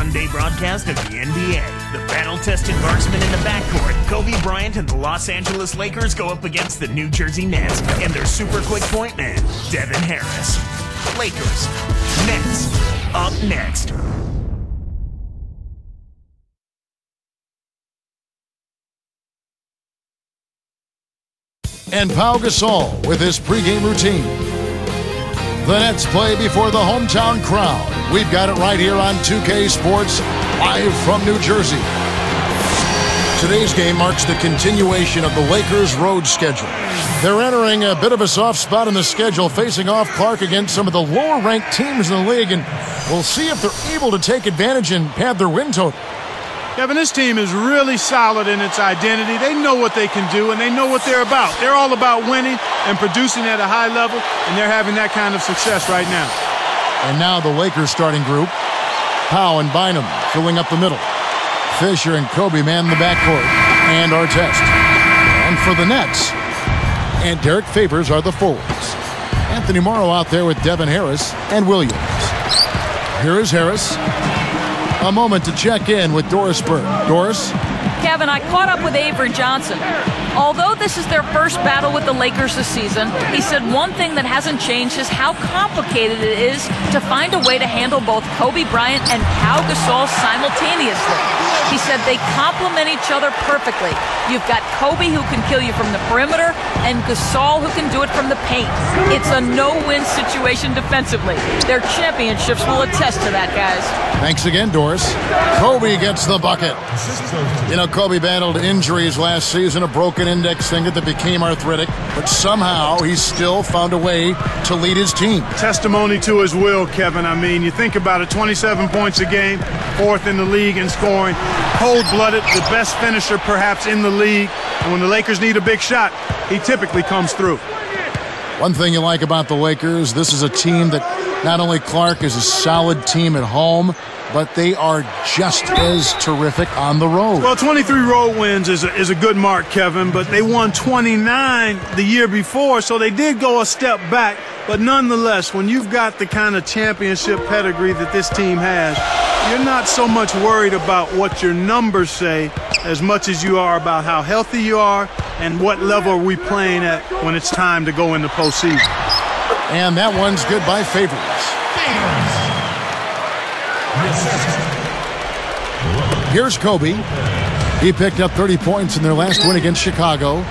Sunday broadcast of the NBA. The battle-tested marksman in the backcourt, Kobe Bryant and the Los Angeles Lakers go up against the New Jersey Nets and their super quick point man, Devin Harris. Lakers, Nets, up next. And Pau Gasol with his pregame routine. The Nets play before the hometown crowd. We've got it right here on 2K Sports, live from New Jersey. Today's game marks the continuation of the Lakers' road schedule. They're entering a bit of a soft spot in the schedule, facing off Clark against some of the lower-ranked teams in the league, and we'll see if they're able to take advantage and pad their win total. Kevin, this team is really solid in its identity. They know what they can do, and they know what they're about. They're all about winning and producing at a high level, and they're having that kind of success right now. And now the Lakers starting group. Pau and Bynum filling up the middle. Fisher and Kobe man the backcourt. And Artest. And for the Nets, and Derrick Favors are the forwards. Anthony Morrow out there with Devin Harris and Williams. Here is Harris. A moment to check in with Doris Burke. Doris? Kevin, I caught up with Avery Johnson. Although this is their first battle with the Lakers this season, he said one thing that hasn't changed is how complicated it is to find a way to handle both Kobe Bryant and Pau Gasol simultaneously. He said they complement each other perfectly. You've got Kobe who can kill you from the perimeter and Gasol who can do it from the paint. It's a no-win situation defensively. Their championships will attest to that, guys. Thanks again, Doris. Kobe gets the bucket. You know, Kobe battled injuries last season, a broken index finger that became arthritic, but somehow he still found a way to lead his team. Testimony to his will, Kevin. I mean, you think about it 27 points a game, fourth in the league in scoring, cold blooded, the best finisher perhaps in the league. And when the Lakers need a big shot, he typically comes through. One thing you like about the Lakers, this is a team that not only Clark is a solid team at home, but they are just as terrific on the road. Well, 23 road wins is a, is a good mark, Kevin, but they won 29 the year before, so they did go a step back. But nonetheless, when you've got the kind of championship pedigree that this team has, you're not so much worried about what your numbers say as much as you are about how healthy you are and what level are we playing at when it's time to go in the postseason. And that one's good by Favors. Here's Kobe. He picked up 30 points in their last win against Chicago.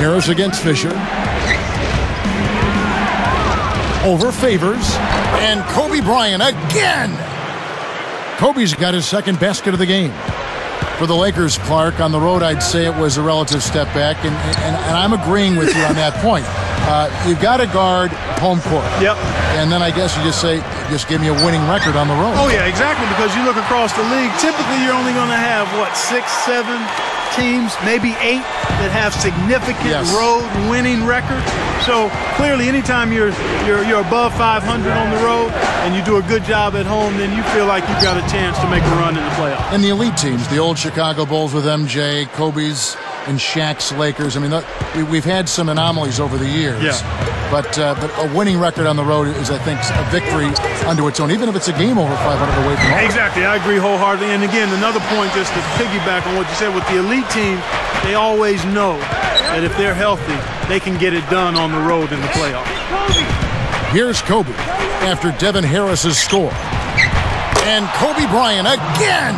Harris against Fisher. Over Favors. And Kobe Bryant again. Kobe's got his second basket of the game. For the Lakers, Clark, on the road, I'd say it was a relative step back, and, and, and I'm agreeing with you on that point. Uh, you've got to guard home court. Yep. And then I guess you just say, just give me a winning record on the road. Oh, yeah, exactly, because you look across the league, typically you're only going to have, what, six, seven teams, maybe eight that have significant Yes. road winning records. So clearly, anytime you're, you're, you're above 500 on the road and you do a good job at home, then you feel like you've got a chance to make a run in the playoffs. And the elite teams, the old Chicago Bulls with MJ, Kobe's and Shaq's Lakers. I mean, we, we've had some anomalies over the years. Yeah. But, uh, but a winning record on the road is, I think, a victory unto its own, even if it's a game over 500 away from home. Exactly, I agree wholeheartedly. And again, another point just to piggyback on what you said with the elite team, they always know that if they're healthy, they can get it done on the road in the playoffs. Here's Kobe after Devin Harris's score. And Kobe Bryant again.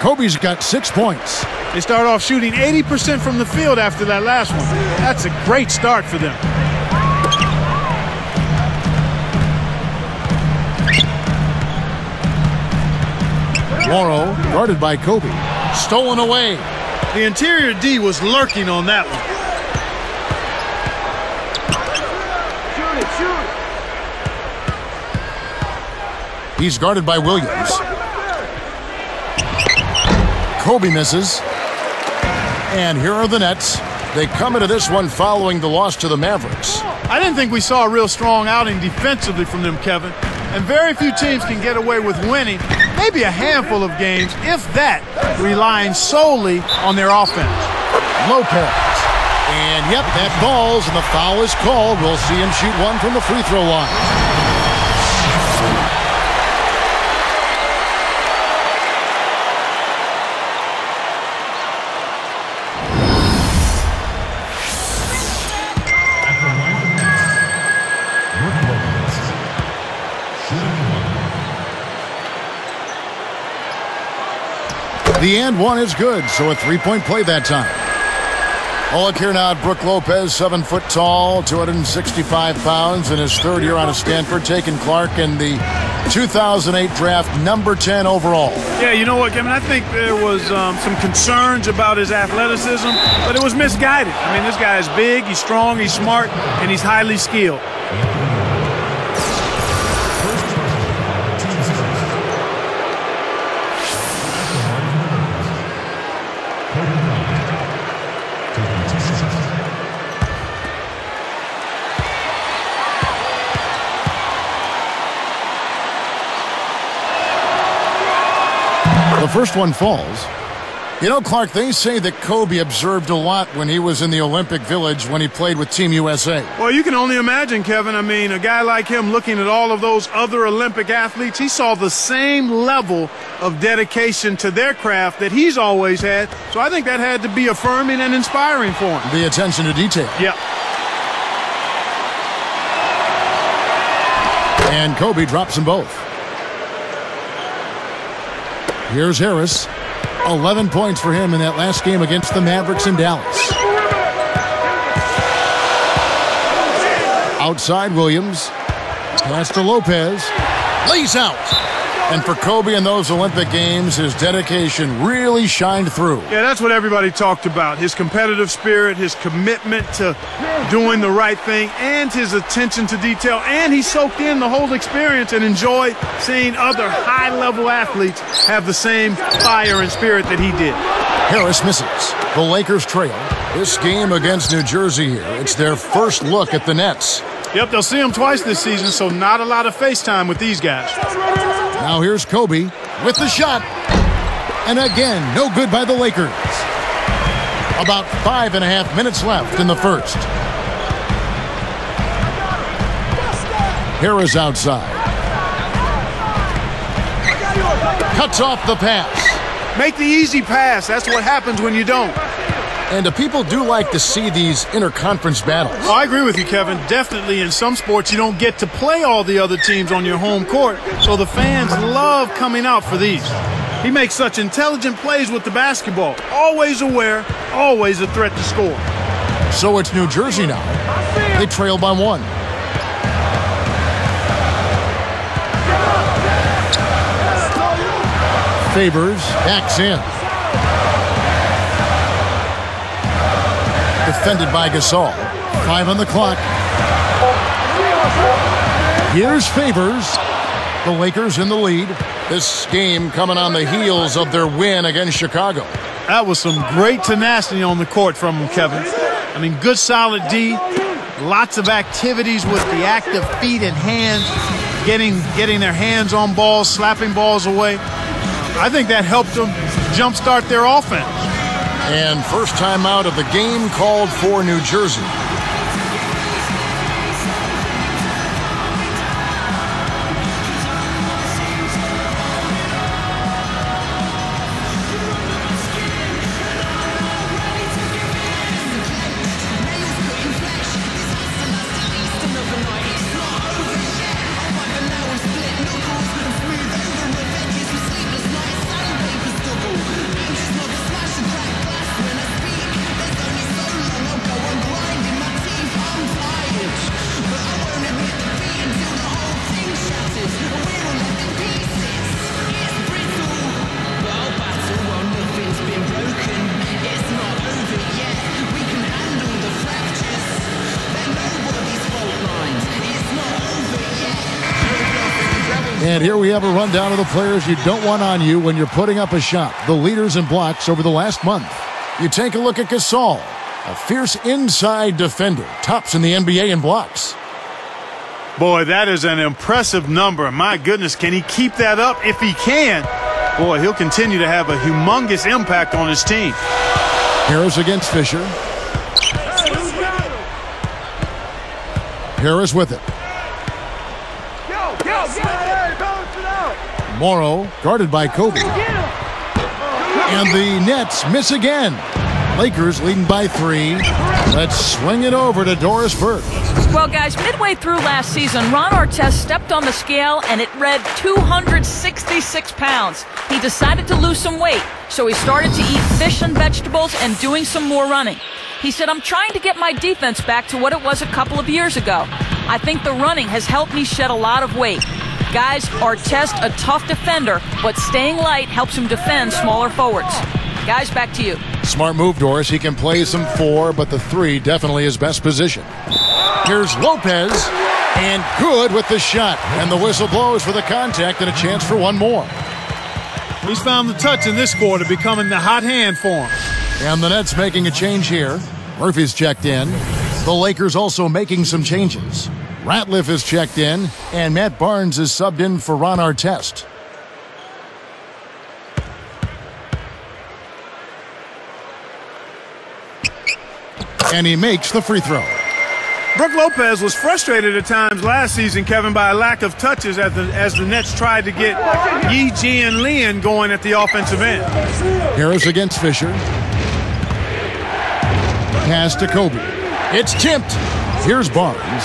Kobe's got six points. They start off shooting 80% from the field after that last one. That's a great start for them. Morrow guarded by Kobe. Stolen away. The interior D was lurking on that one. He's guarded by Williams. Kobe misses. And here are the Nets. They come into this one following the loss to the Mavericks. I didn't think we saw a real strong outing defensively from them, Kevin. And very few teams can get away with winning, maybe a handful of games, if that, relying solely on their offense. Lopez. And yep, that falls, and the foul is called. We'll see him shoot one from the free throw line. The and one is good, so a three-point play that time. Oh, look here now Brook Lopez, seven foot tall, 265 pounds, in his third year out of Stanford, taking Clark in the 2008 draft, number 10 overall. Yeah, you know what, Kevin? I think there was um, some concerns about his athleticism, but it was misguided. I mean, this guy is big, he's strong, he's smart, and he's highly skilled. First one falls. You know, Clark, they say that Kobe observed a lot when he was in the Olympic Village when he played with Team USA. Well, you can only imagine, Kevin. I mean, a guy like him looking at all of those other Olympic athletes, he saw the same level of dedication to their craft that he's always had. So I think that had to be affirming and inspiring for him. The attention to detail. Yeah. And Kobe drops them both. Here's Harris. 11 points for him in that last game against the Mavericks in Dallas. Outside Williams. Pass to Lopez. Lays out. And for Kobe in those Olympic Games, his dedication really shined through. Yeah, that's what everybody talked about. His competitive spirit, his commitment to doing the right thing, and his attention to detail. And he soaked in the whole experience and enjoyed seeing other high-level athletes have the same fire and spirit that he did. Harris misses. The Lakers trail. This game against New Jersey here, it's their first look at the Nets. Yep, they'll see him twice this season, so not a lot of FaceTime with these guys. Now here's Kobe with the shot. And again, no good by the Lakers. About five and a half minutes left in the first. Harris outside. Cuts off the pass. Make the easy pass. That's what happens when you don't. And the people do like to see these interconference battles. Oh, I agree with you, Kevin. Definitely in some sports, you don't get to play all the other teams on your home court, so the fans love coming out for these. He makes such intelligent plays with the basketball. Always aware, always a threat to score. So it's New Jersey now. They trail by one. Favors backs in. Defended by Gasol. Five on the clock. Here's Favors. The Lakers in the lead. This game coming on the heels of their win against Chicago. That was some great tenacity on the court from him, Kevin. I mean, good solid D. Lots of activities with the active feet and hands, getting getting their hands on balls, slapping balls away. I think that helped them jumpstart their offense. And first time out of the game called for New Jersey. We have a rundown of the players you don't want on you when you're putting up a shot. The leaders in blocks over the last month. You take a look at Gasol, a fierce inside defender, tops in the NBA in blocks. Boy, that is an impressive number. My goodness, can he keep that up? If he can, boy, he'll continue to have a humongous impact on his team. Harris against Fisher. Harris with it. Morrow guarded by Kobe. And the Nets miss again. Lakers leading by three. Let's swing it over to Doris Burke. Well, guys, midway through last season, Ron Artest stepped on the scale and it read 266 pounds. He decided to lose some weight, so he started to eat fish and vegetables and doing some more running. He said, I'm trying to get my defense back to what it was a couple of years ago. I think the running has helped me shed a lot of weight. Guys, Artest a tough defender, but staying light helps him defend smaller forwards. Guys, back to you. Smart move, Doris. He can play some four, but the three definitely his best position. Here's Lopez, and good with the shot. And the whistle blows for the contact and a chance for one more. He's found the touch in this quarter, becoming the hot hand for him. And the Nets making a change here. Murphy's checked in. The Lakers also making some changes. Ratliff is checked in, and Matt Barnes is subbed in for Ron Artest. And he makes the free throw. Brook Lopez was frustrated at times last season, Kevin, by a lack of touches as the, as the Nets tried to get Yi Jianlian going at the offensive end. Harris against Fisher. Pass to Kobe. It's tipped. Here's Barnes.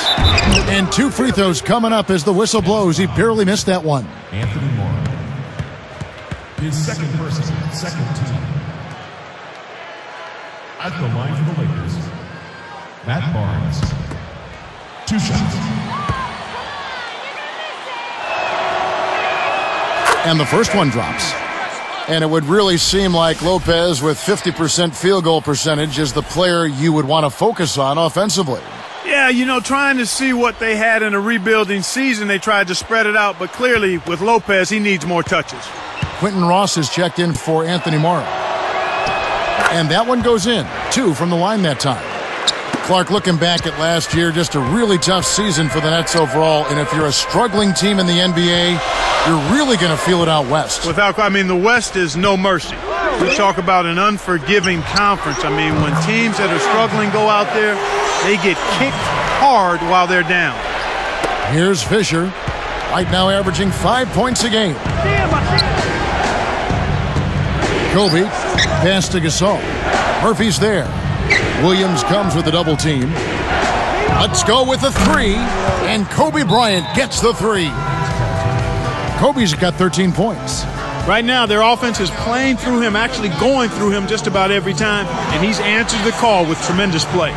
And two free throws coming up as the whistle blows. He barely missed that one. Anthony Morrow. His second person, second team. At the line for the Lakers, Matt Barnes. Two shots. And the first one drops. And it would really seem like Lopez with 50% field goal percentage is the player you would want to focus on offensively. Yeah, you know, trying to see what they had in a rebuilding season, they tried to spread it out, but clearly with Lopez, he needs more touches. Quinton Ross has checked in for Anthony Morrow. And that one goes in. Two from the line that time. Clark, looking back at last year, just a really tough season for the Nets overall. And if you're a struggling team in the NBA, you're really going to feel it out west. Without, I mean, the West is no mercy. We talk about an unforgiving conference. I mean, when teams that are struggling go out there, they get kicked hard while they're down. Here's Fisher, right now averaging five points a game. Kobe, pass to Gasol. Murphy's there. Williams comes with a double team. Let's go with the three, and Kobe Bryant gets the three. Kobe's got 13 points. Right now, their offense is playing through him, actually going through him just about every time, and he's answered the call with tremendous play.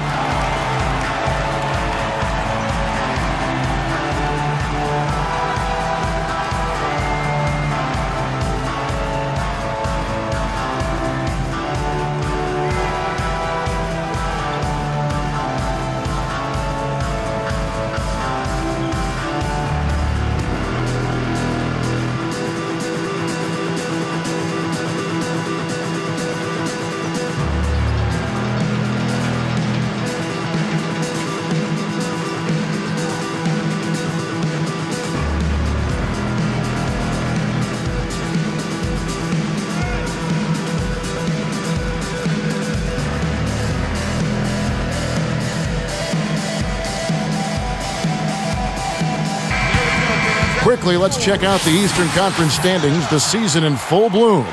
Quickly, let's check out the Eastern Conference standings, the season in full bloom.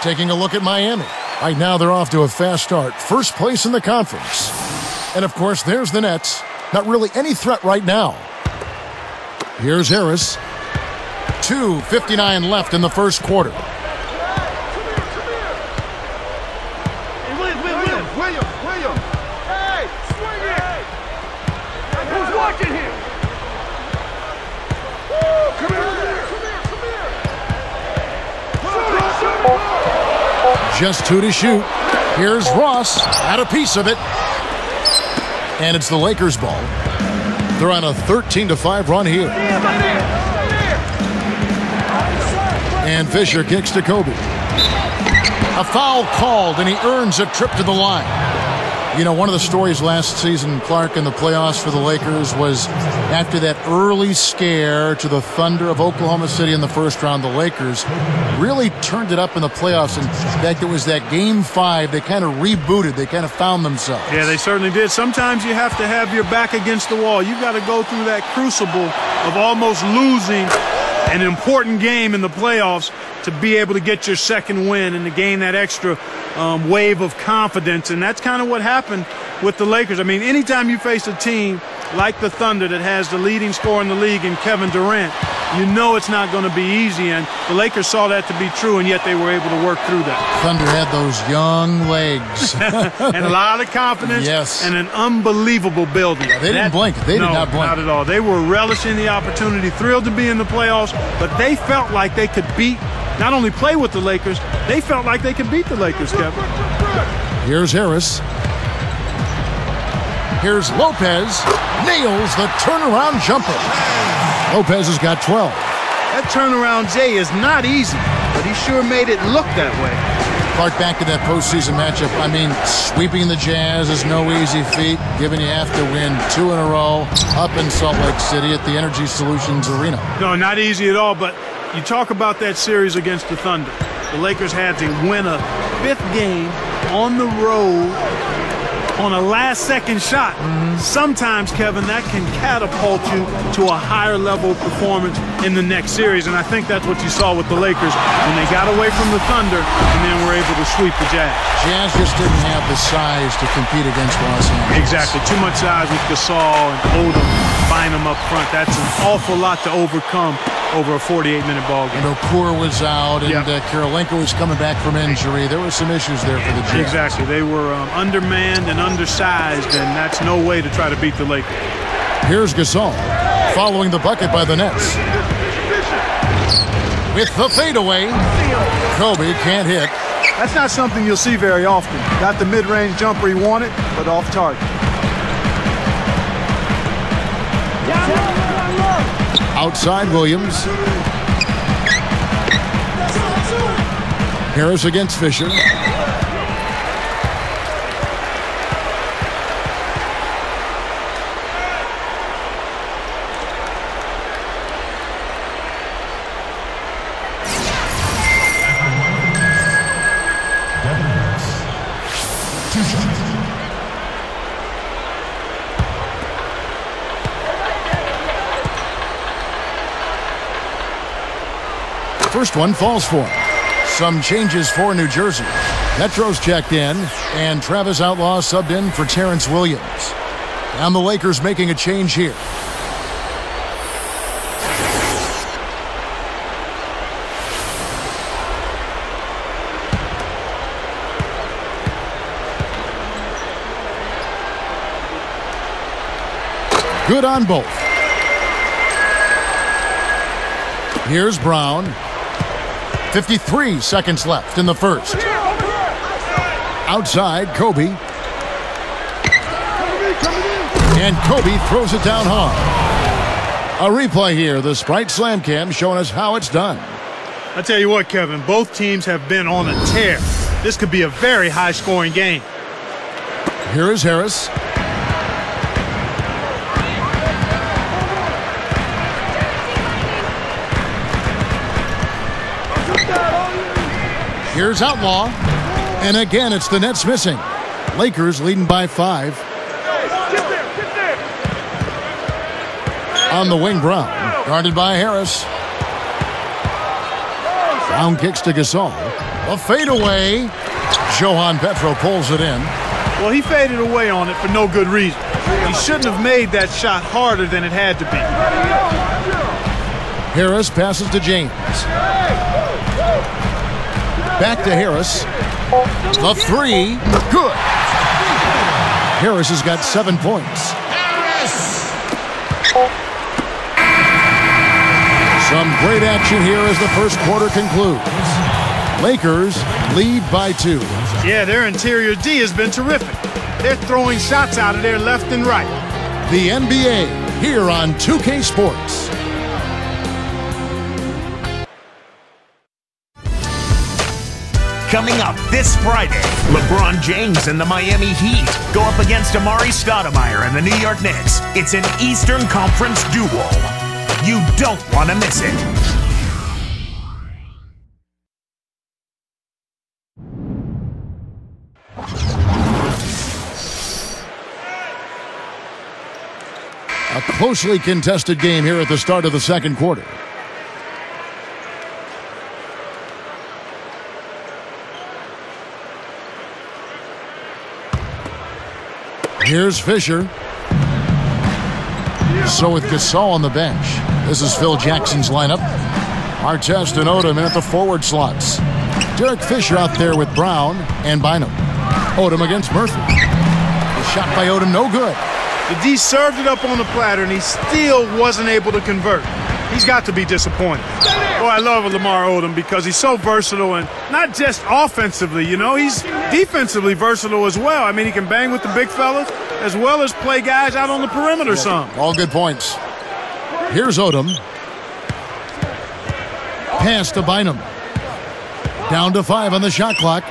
Taking a look at Miami. Right now, they're off to a fast start. First place in the conference. And of course, there's the Nets. Not really any threat right now. Here's Harris. 2.59 left in the first quarter. Just two to shoot. Here's Ross. Had a piece of it. And it's the Lakers' ball. They're on a 13 to 5 run here. And Fisher kicks to Kobe. A foul called, and he earns a trip to the line. You know, one of the stories last season, Clark, in the playoffs for the Lakers was after that early scare to the Thunder of Oklahoma City in the first round, the Lakers really turned it up in the playoffs. In fact, it was that game five, they kind of rebooted, they kind of found themselves. Yeah, they certainly did. Sometimes you have to have your back against the wall. You've got to go through that crucible of almost losing an important game in the playoffs to be able to get your second win and to gain that extra um, wave of confidence. And that's kind of what happened with the Lakers. I mean, anytime you face a team like the Thunder that has the leading scorer in the league in Kevin Durant, you know it's not going to be easy. And the Lakers saw that to be true, and yet they were able to work through that. Thunder had those young legs. and a lot of confidence Yes. and an unbelievable building. they didn't blink. They did not blink. Not at all. They were relishing the opportunity, thrilled to be in the playoffs, but they felt like they could beat, not only play with the Lakers, they felt like they could beat the Lakers, Kevin. Here's Harris. Here's Lopez. Nails the turnaround jumper. Lopez has got 12. That turnaround, Jay, is not easy, but he sure made it look that way. Clark, back to that postseason matchup. I mean, sweeping the Jazz is no easy feat, given you have to win two in a row up in Salt Lake City at the Energy Solutions Arena. No, not easy at all, but you talk about that series against the Thunder. The Lakers had to win a fifth game on the road on a last second shot. Sometimes, Kevin, that can catapult you to a higher level of performance in the next series. And I think that's what you saw with the Lakers when they got away from the Thunder and then were able to sweep the Jazz. Jazz just didn't have the size to compete against Los Angeles. Exactly. Too much size with Gasol and Odom, them up front. That's an awful lot to overcome over a 48-minute ball game. And Okur was out, and Yeah. uh, Kirilenko was coming back from injury. There were some issues there for the Jazz. Exactly. They were um, undermanned and undersized, and that's no way to try to beat the Lakers. Here's Gasol, following the bucket by the Nets. With the fadeaway, Kobe can't hit. That's not something you'll see very often. Got the mid-range jumper he wanted, but off target. Outside Williams. Harris against Fisher. First one falls for him. Some changes for New Jersey. Petro's checked in, and Travis Outlaw subbed in for Terrence Williams. And the Lakers making a change here. Good on both. Here's Brown. 53 seconds left in the first. Outside, Kobe. And Kobe throws it down hard. A replay here. The Sprite Slam Cam showing us how it's done. I tell you what, Kevin, both teams have been on a tear. This could be a very high-scoring game. Here is Harris. Here's Outlaw. And again, it's the Nets missing. Lakers leading by five. On the wing, Brown. Guarded by Harris. Brown kicks to Gasol. A fadeaway. Johan Petro pulls it in. Well, he faded away on it for no good reason. He shouldn't have made that shot harder than it had to be. Harris passes to James. Back to Harris. The three. Good. Harris has got seven points. Harris! Some great action here as the first quarter concludes. Lakers lead by two. Yeah, their interior D has been terrific. They're throwing shots out of there left and right. The NBA here on 2K Sports. James and the Miami Heat go up against Amar'e Stoudemire and the New York Knicks. It's an Eastern Conference duel. You don't want to miss it. A closely contested game here at the start of the second quarter. Here's Fisher. So with Gasol on the bench, this is Phil Jackson's lineup. Artest and Odom at the forward slots. Derek Fisher out there with Brown and Bynum. Odom against Murphy. The shot by Odom, no good. The D served it up on the platter, and he still wasn't able to convert. He's got to be disappointed. Boy, I love Lamar Odom because he's so versatile and not just offensively, you know, he's defensively versatile as well. I mean, he can bang with the big fellas as well as play guys out on the perimeter some. All good points. Here's Odom. Pass to Bynum. Down to five on the shot clock.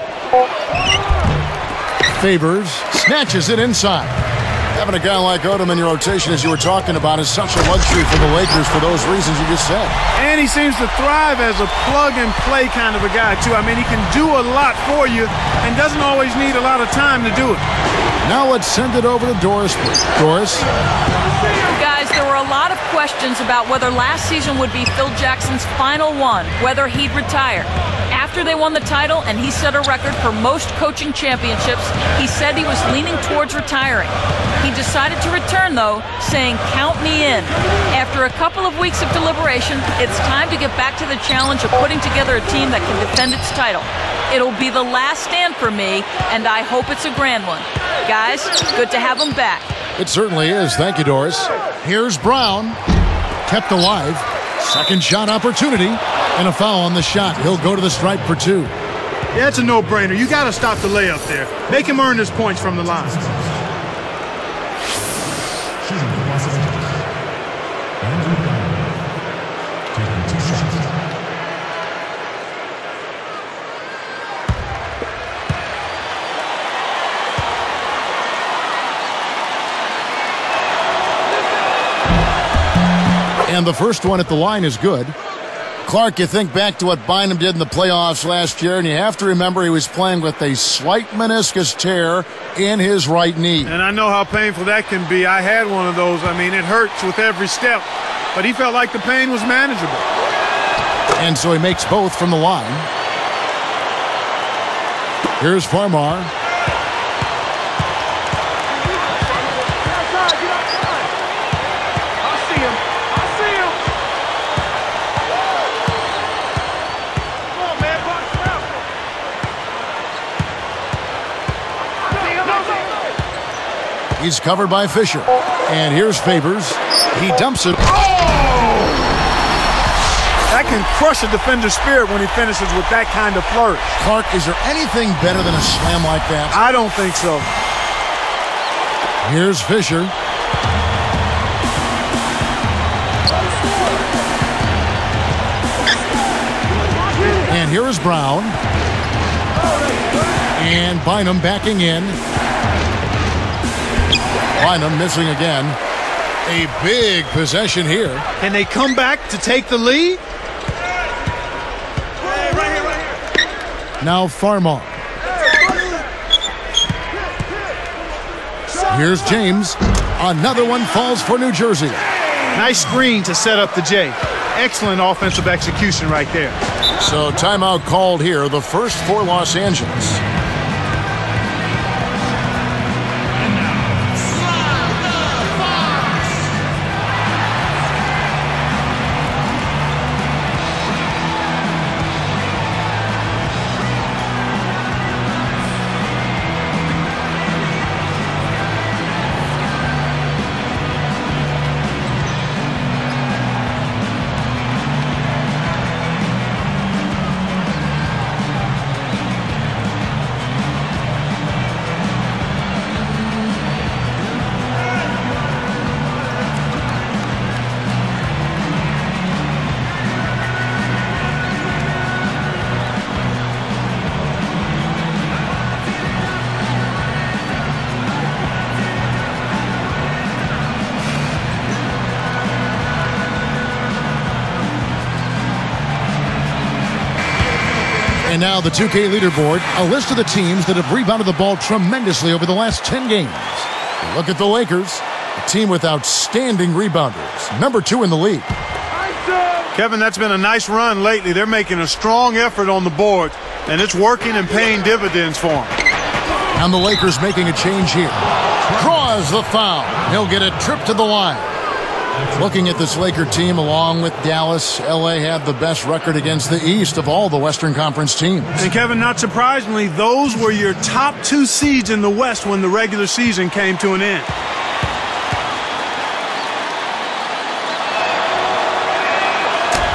Favors snatches it inside. Having a guy like Odom in your rotation, as you were talking about, is such a luxury for the Lakers for those reasons you just said. And he seems to thrive as a plug and play kind of a guy, too. I mean, he can do a lot for you and doesn't always need a lot of time to do it. Now let's send it over to Doris. Doris. There were a lot of questions about whether last season would be Phil Jackson's final one, whether he'd retire. After they won the title and he set a record for most coaching championships, he said he was leaning towards retiring. He decided to return, though, saying, Count me in. After a couple of weeks of deliberation, it's time to get back to the challenge of putting together a team that can defend its title. It'll be the last stand for me, and I hope it's a grand one. Guys, good to have him back. It certainly is. Thank you, Doris. Here's Brown. Kept alive. Second shot opportunity. And a foul on the shot. He'll go to the stripe for two. Yeah, it's a no-brainer. You got to stop the layup there. Make him earn his points from the line. And the first one at the line is good. Clark, you think back to what Bynum did in the playoffs last year, and you have to remember he was playing with a slight meniscus tear in his right knee. And I know how painful that can be. I had one of those. I mean, it hurts with every step. But he felt like the pain was manageable. And so he makes both from the line. Here's Farmar. He's covered by Fisher. And here's Favors. He dumps it. Oh! That can crush a defender's spirit when he finishes with that kind of flourish. Clark, is there anything better than a slam like that? I don't think so. Here's Fisher. And here is Brown. And Bynum backing in. Bynum missing again. A big possession here. Can they come back to take the lead? Now Farmar. Here's James. Another one falls for New Jersey. Nice screen to set up the J. Excellent offensive execution right there. So timeout called here, the first for Los Angeles. And now the 2K leaderboard, a list of the teams that have rebounded the ball tremendously over the last 10 games. Look at the Lakers. A team with outstanding rebounders, number two in the league. Kevin, that's been a nice run lately. They're making a strong effort on the board, and it's working and paying dividends for them. And the Lakers making a change here. Draws the foul. He'll get a trip to the line. Looking at this Laker team along with Dallas, LA had the best record against the East of all the Western Conference teams. And Kevin, not surprisingly, those were your top two seeds in the West when the regular season came to an end.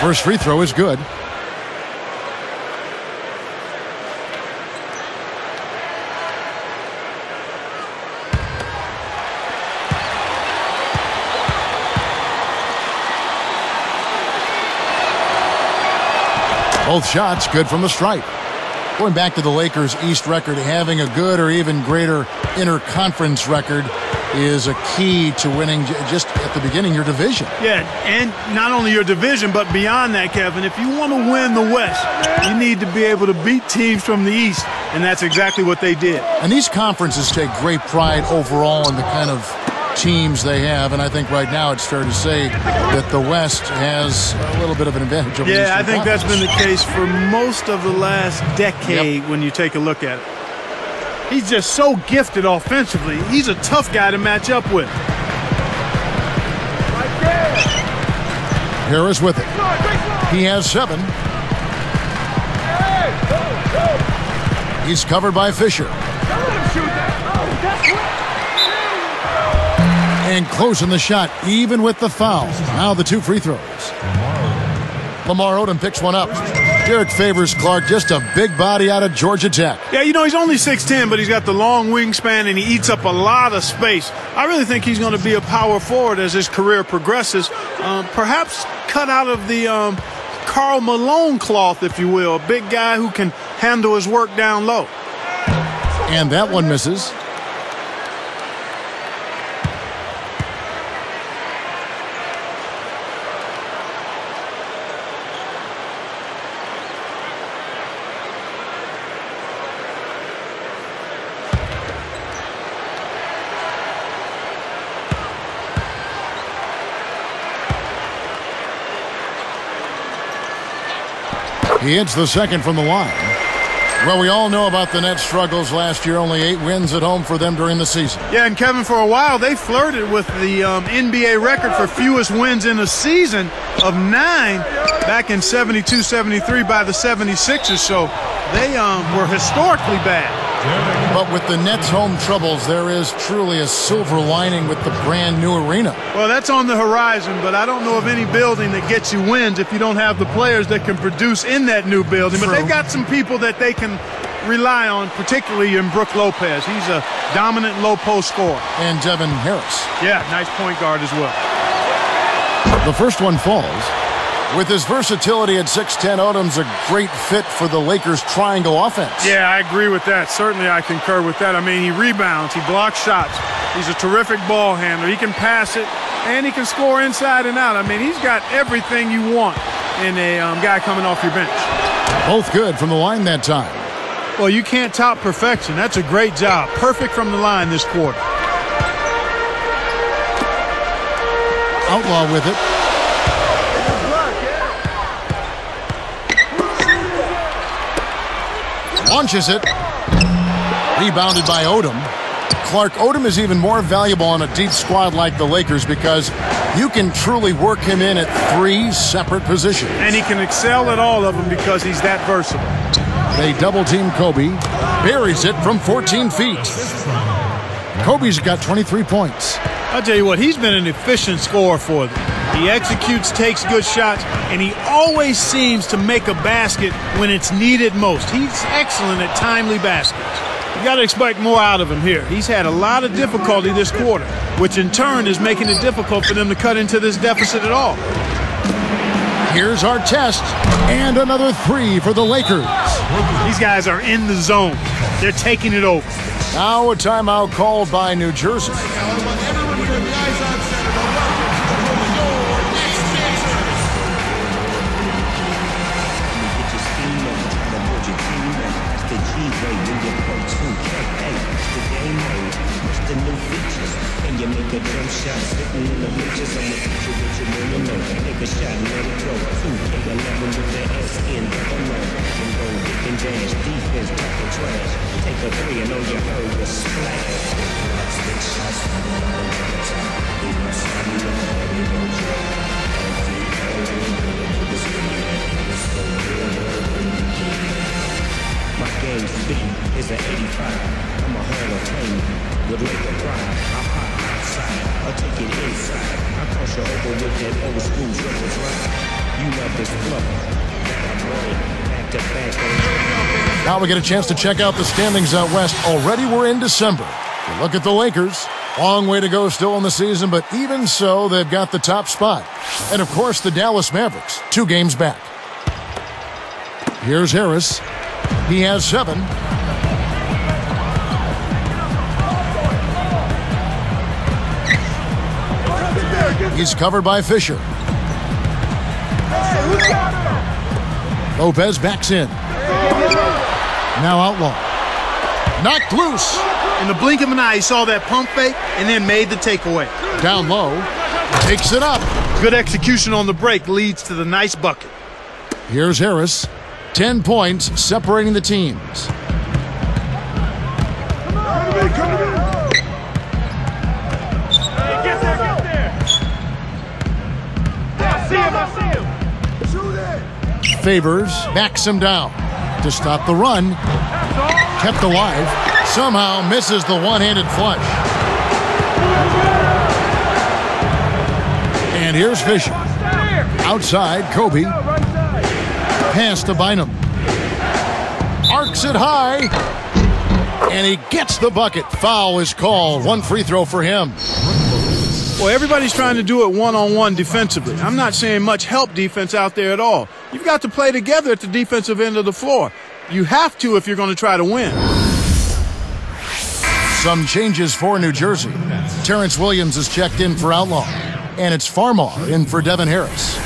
First free throw is good. Both shots good from the stripe. Going back to the Lakers' East record, having a good or even greater interconference record is a key to winning just at the beginning your division. Yeah, and not only your division, but beyond that, Kevin. If you want to win the West, you need to be able to beat teams from the East, and that's exactly what they did. And these conferences take great pride overall in the kind of teams they have, and I think right now it's fair to say that the West has a little bit of an advantage over Yeah, I think that's been the case for most of the last decade Yep. when you take a look at it. He's just so gifted offensively. He's a tough guy to match up with. Harris with it. He has seven. He's covered by Fisher. And closing the shot, even with the foul. Now the two free throws. Lamar Odom picks one up. Derrick Favors Clark, just a big body out of Georgia Tech. Yeah, you know, he's only 6'10, but he's got the long wingspan and he eats up a lot of space. I really think he's going to be a power forward as his career progresses. Um, perhaps cut out of the um, Karl Malone cloth, if you will. A big guy who can handle his work down low. And that one misses. He hits the second from the line. Well, we all know about the Nets' struggles last year. Only eight wins at home for them during the season. Yeah, and Kevin, for a while, they flirted with the um, NBA record for fewest wins in a season of nine back in 72 73 by the 76ers. So they um, were historically bad. But with the Nets' home troubles, there is truly a silver lining with the brand new arena. Well, that's on the horizon, but I don't know of any building that gets you wins if you don't have the players that can produce in that new building. But they've got some people that they can rely on, particularly in Brook Lopez. He's a dominant low post scorer. And Devin Harris. Yeah, nice point guard as well. The first one falls. With his versatility at 6'10, Odom's a great fit for the Lakers' triangle offense. Yeah, I agree with that. Certainly, I concur with that. I mean, he rebounds, he blocks shots. He's a terrific ball handler. He can pass it, and he can score inside and out. I mean, he's got everything you want in a um, guy coming off your bench. Both good from the line that time. Well, you can't top perfection. That's a great job. Perfect from the line this quarter. Outlaw with it. Launches it. Rebounded by Odom. Clark, Odom is even more valuable on a deep squad like the Lakers because you can truly work him in at three separate positions. And he can excel at all of them because he's that versatile. They double team Kobe. Buries it from 14 feet. Kobe's got 23 points. I'll tell you what, he's been an efficient scorer for them. He executes, takes good shots, and he always seems to make a basket when it's needed most. He's excellent at timely baskets. You got to expect more out of him here. He's had a lot of difficulty this quarter, which in turn is making it difficult for them to cut into this deficit at all. Here's Artest. And another three for the Lakers. These guys are in the zone. They're taking it over. Now a timeout called by New Jersey. nigga. drum shots sitting in the bleachers. I'm a teacher with your moon alone. Nigga shot, let it go. Food, nigga, level with the S in the alone. And go dick and dash. Defense, talking trash. Take a three and on you heard will splash. Big shots from the world the top. They must have you in the heavy mojo. Every hour the world is in real world in the end. My game speed is an 85. I'm a Hall of Fame with Laker pride. I'll take it inside. I cross with that old school triple drive. You love this. Now we get a chance to check out the standings out west. Already we're in December. You look at the Lakers. Long way to go still in the season, but even so, they've got the top spot. And of course, the Dallas Mavericks, two games back. Here's Harris. He has seven. He's covered by Fisher. Lopez backs in. Now Outlaw. Knocked loose. In the blink of an eye, he saw that pump fake and then made the takeaway. Down low. Takes it up. Good execution on the break leads to the nice bucket. Here's Harris. 10 points separating the teams. Favors backs him down to stop the run. Kept alive. Somehow misses the one-handed flush. And here's Fisher. Outside, Kobe. Pass to Bynum. Arcs it high. And he gets the bucket. Foul is called. One free throw for him. Well, everybody's trying to do it one on one defensively. I'm not seeing much help defense out there at all. You've got to play together at the defensive end of the floor. You have to if you're going to try to win. Some changes for New Jersey. Terrence Williams is checked in for Outlaw. And it's Farmar in for Devin Harris.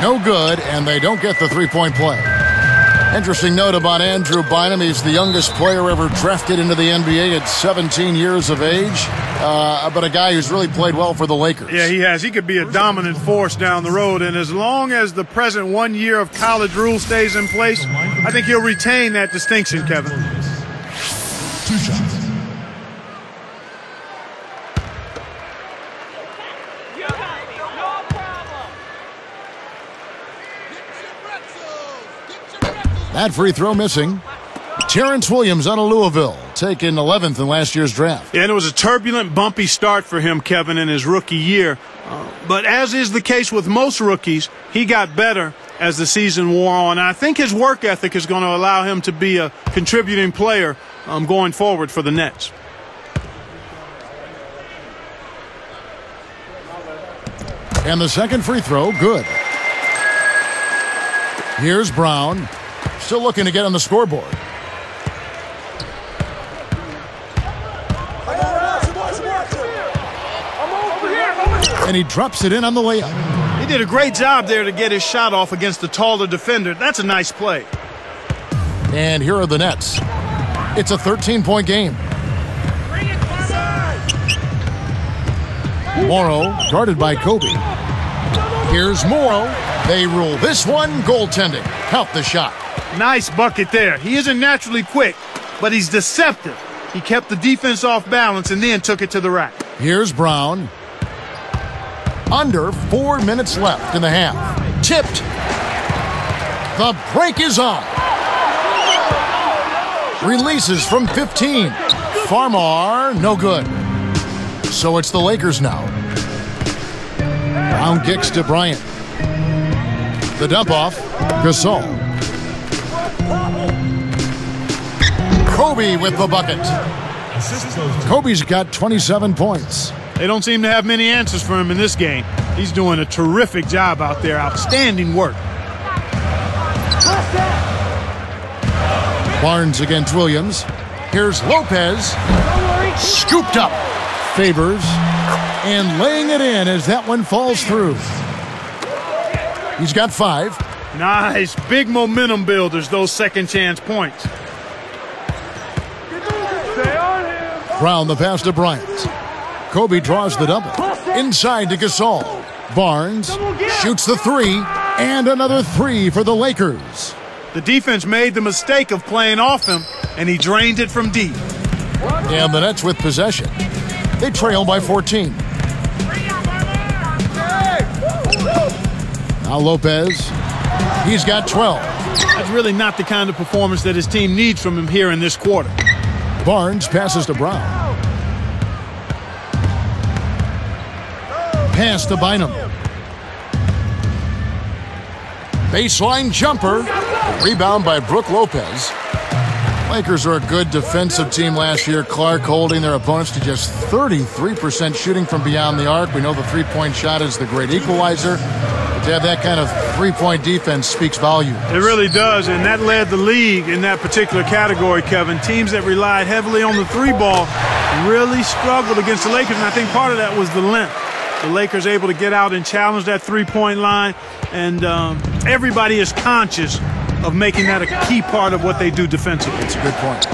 No good, and they don't get the three-point play. Interesting note about Andrew Bynum. He's the youngest player ever drafted into the NBA at 17 years of age, uh, but a guy who's really played well for the Lakers. Yeah, he has. He could be a dominant force down the road. And as long as the present one year of college rule stays in place, I think he'll retain that distinction, Kevin. Two shots. That free throw missing. Terrence Williams out of Louisville, taken 11th in last year's draft. Yeah, and it was a turbulent, bumpy start for him, Kevin, in his rookie year. Uh, but as is the case with most rookies, he got better as the season wore on. And I think his work ethic is going to allow him to be a contributing player um, going forward for the Nets. And the second free throw, good. Here's Brown, still looking to get on the scoreboard. And he drops it in on the layup. He did a great job there to get his shot off against the taller defender. That's a nice play. And here are the Nets. It's a 13 point game. Morrow, guarded by Kobe. Here's Morrow. They rule this one goaltending. Count the shot. Nice bucket there. He isn't naturally quick, but he's deceptive. He kept the defense off balance and then took it to the rack. Here's Brown. Under four minutes left in the half. Tipped. The break is on. Releases from 15. Farmar, no good. So it's the Lakers now. Brown kicks to Bryant. The dump off. Gasol. Kobe with the bucket. Assist goes to Kobe's got 27 points. They don't seem to have many answers for him in this game. He's doing a terrific job out there. Outstanding work. Barnes against Williams. Here's Lopez. Scooped up. Favors. And laying it in as that one falls through. He's got five. Nice. Big momentum builders, those second chance points. Stay on him. Brown the pass to Bryant. Kobe draws the double. Inside to Gasol. Barnes shoots the three, and another three for the Lakers. The defense made the mistake of playing off him, and he drained it from deep. And the Nets with possession. They trail by 14. Now Lopez. He's got 12. That's really not the kind of performance that his team needs from him here in this quarter. Barnes passes to Brown. Pass to Bynum. Baseline jumper. Rebound by Brook Lopez. Lakers are a good defensive team last year. Clark holding their opponents to just 33% shooting from beyond the arc. We know the three point shot is the great equalizer. To have that kind of three point defense speaks volume. It really does, and that led the league in that particular category, Kevin. Teams that relied heavily on the three ball really struggled against the Lakers, and I think part of that was the length. The Lakers able to get out and challenge that three point line, and um, everybody is conscious of making that a key part of what they do defensively. That's a good point.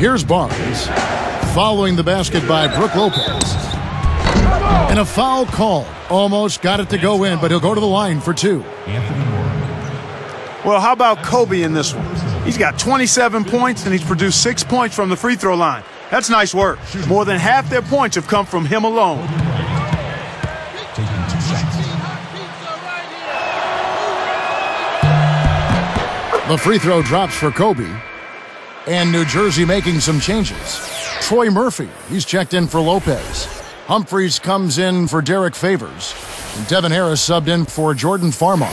Here's Barnes following the basket by Brook Lopez. And a foul call. Almost got it to go in, but he'll go to the line for two. Anthony Well, how about Kobe in this one? He's got 27 points and he's produced six points from the free throw line. That's nice work. More than half their points have come from him alone. Taking two shots. The free throw drops for Kobe. And New Jersey making some changes. Troy Murphy, he's checked in for Lopez. Humphries comes in for Derrick Favors. And Devin Harris subbed in for Jordan Farmar.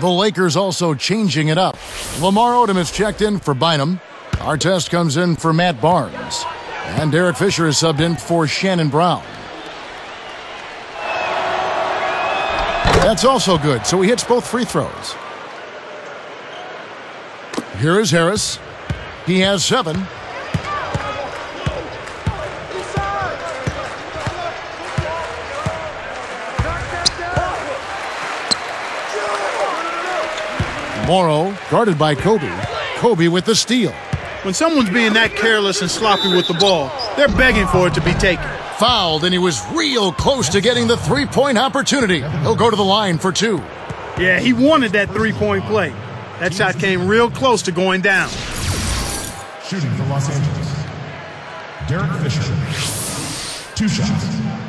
The Lakers also changing it up. Lamar Odom is checked in for Bynum. Artest comes in for Matt Barnes. And Derek Fisher is subbed in for Shannon Brown. That's also good, so he hits both free throws. Here is Harris. He has seven. Morrow guarded by Kobe. Kobe with the steal. When someone's being that careless and sloppy with the ball, they're begging for it to be taken. Fouled, and he was real close to getting the three point opportunity. He'll go to the line for two. Yeah, he wanted that three point play. That shot came real close to going down. Shooting for Los Angeles. Derek Fisher. Two shots.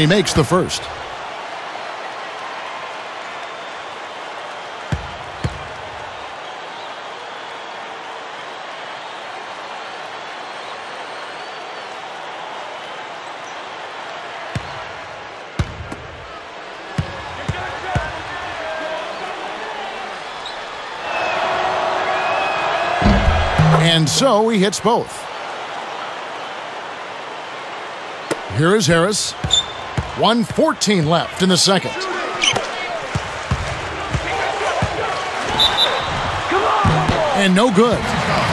And he makes the first. And so he hits both. Here is Harris. 114 left in the second. And no good.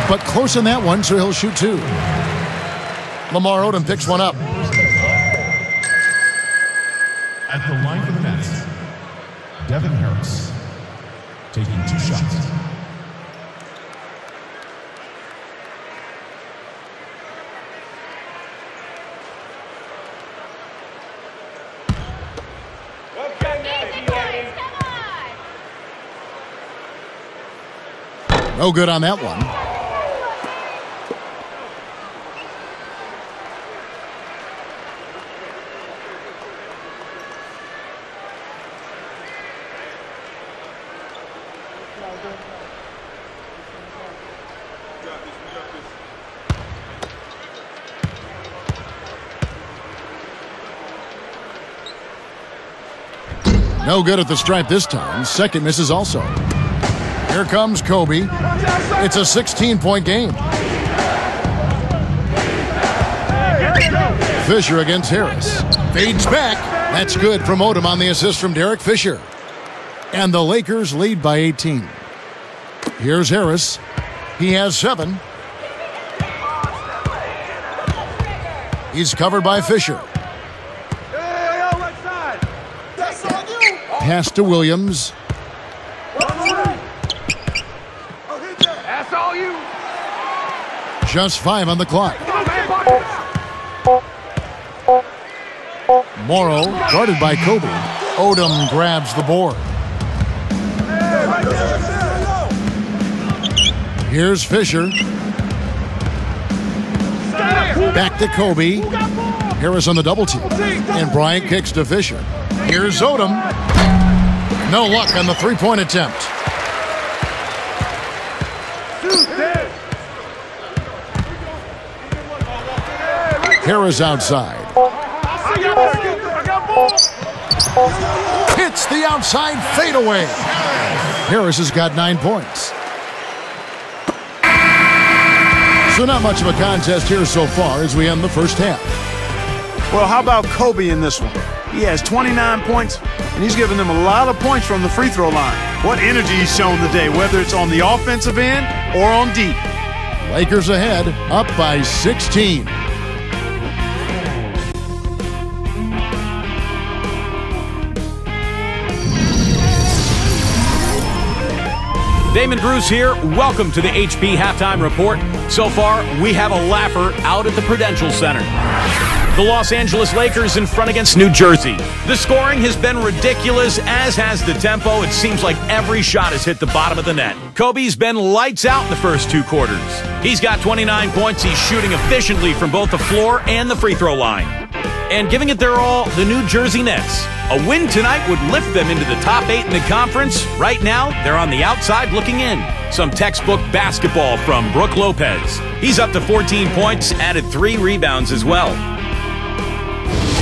But close in that one, so he'll shoot two. Lamar Odom picks one up. At the line for the Nets. Devin Harris. Taking two shots. No good on that one. No good at the stripe this time. Second misses also. Here comes Kobe. It's a 16 point game. Fisher against Harris. Fades back. That's good from Odom on the assist from Derek Fisher. And the Lakers lead by 18. Here's Harris. He has seven. He's covered by Fisher. Pass to Williams. That's all you. Just five on the clock. Morrow, guarded by Kobe. Odom grabs the board. Here's Fisher. Back to Kobe. Harris on the double team. And Bryant kicks to Fisher. Here's Odom. No luck on the three point attempt. Harris outside. I got ball. I got ball. Hits the outside fadeaway. Harris has got nine points. So not much of a contest here so far as we end the first half. Well, how about Kobe in this one? He has 29 points, and he's given them a lot of points from the free throw line. What energy he's shown today, whether it's on the offensive end or on deep. Lakers ahead, up by 16. Damon Bruce here. Welcome to the HP Halftime Report. So far, we have a laugher out at the Prudential Center. The Los Angeles Lakers in front against New Jersey. The scoring has been ridiculous, as has the tempo. It seems like every shot has hit the bottom of the net. Kobe's been lights out in the first two quarters. He's got 29 points. He's shooting efficiently from both the floor and the free throw line. And giving it their all, the New Jersey Nets. A win tonight would lift them into the top eight in the conference. Right now, they're on the outside looking in. Some textbook basketball from Brook Lopez. He's up to 14 points, added three rebounds as well.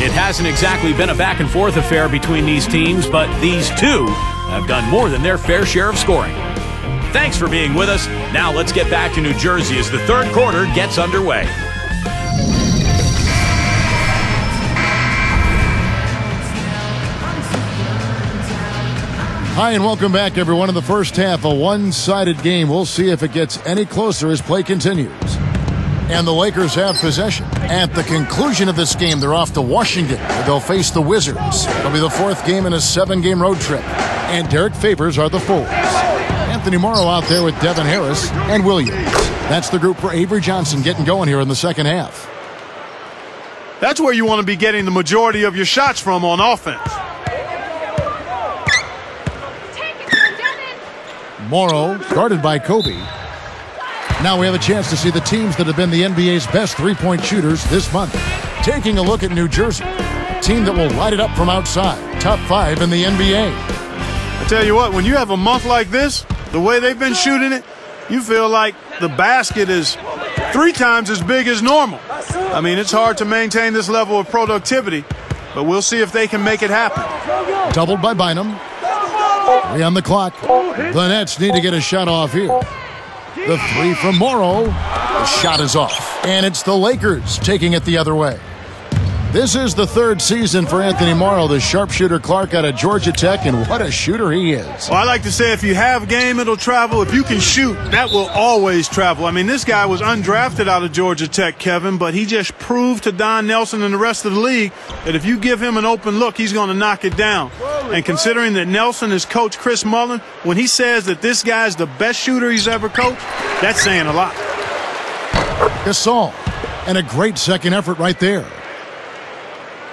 It hasn't exactly been a back and forth affair between these teams, but these two have done more than their fair share of scoring. Thanks for being with us. Now let's get back to New Jersey as the third quarter gets underway. Hi, and welcome back, everyone. In the first half, a one sided game. We'll see if it gets any closer as play continues. And the Lakers have possession. At the conclusion of this game, they're off to Washington, they'll face the Wizards. It'll be the fourth game in a seven game road trip. And Derrick Favors are the Forwards. Anthony Morrow out there with Devin Harris and Williams. That's the group for Avery Johnson getting going here in the second half. That's where you want to be getting the majority of your shots from on offense. Morrow, guarded by Kobe. Now we have a chance to see the teams that have been the NBA's best three point shooters this month. Taking a look at New Jersey, team that will light it up from outside, top five in the NBA. I tell you what, when you have a month like this, the way they've been shooting it, you feel like the basket is three times as big as normal. I mean, it's hard to maintain this level of productivity, but we'll see if they can make it happen. Doubled by Bynum. Three on the clock. The Nets need to get a shot off here. The three from Morrow. The shot is off. And it's the Lakers taking it the other way. This is the third season for Anthony Morrow, the sharpshooter Clark out of Georgia Tech, and what a shooter he is. Well, I like to say if you have game, it'll travel. If you can shoot, that will always travel. I mean, this guy was undrafted out of Georgia Tech, Kevin, but he just proved to Don Nelson and the rest of the league that if you give him an open look, he's going to knock it down. And considering that Nelson is coach Chris Mullin, when he says that this guy's the best shooter he's ever coached, that's saying a lot. Gasol, and a great second effort right there.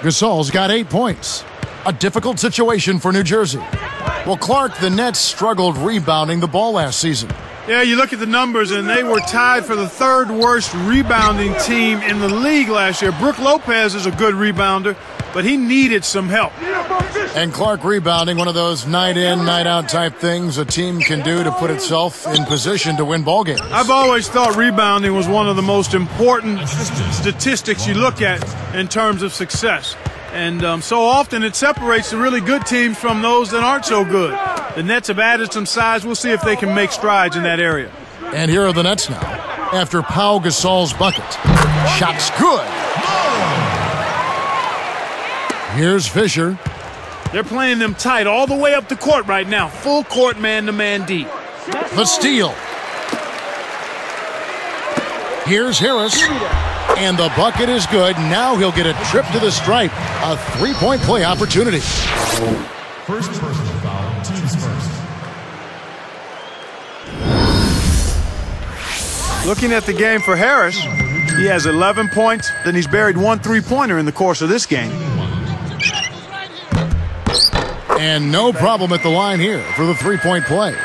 Gasol's got eight points. A difficult situation for New Jersey. Well, Clark, the Nets struggled rebounding the ball last season. Yeah, you look at the numbers, and they were tied for the third worst rebounding team in the league last year. Brook Lopez is a good rebounder, but he needed some help. And Clark rebounding, one of those night in, night out type things a team can do to put itself in position to win ball games. I've always thought rebounding was one of the most important statistics you look at in terms of success. And um, so often it separates the really good teams from those that aren't so good. The Nets have added some size. We'll see if they can make strides in that area. And here are the Nets now. After Pau Gasol's bucket. Shots good. Here's Fisher. They're playing them tight all the way up the court right now. Full court man to man deep. The steal. Here's Harris. And the bucket is good. Now he'll get a trip to the stripe. A three-point play opportunity. First personal foul, team's first. Looking at the game for Harris, he has 11 points, then he's buried one three-pointer in the course of this game. And no problem at the line here for the three-point play.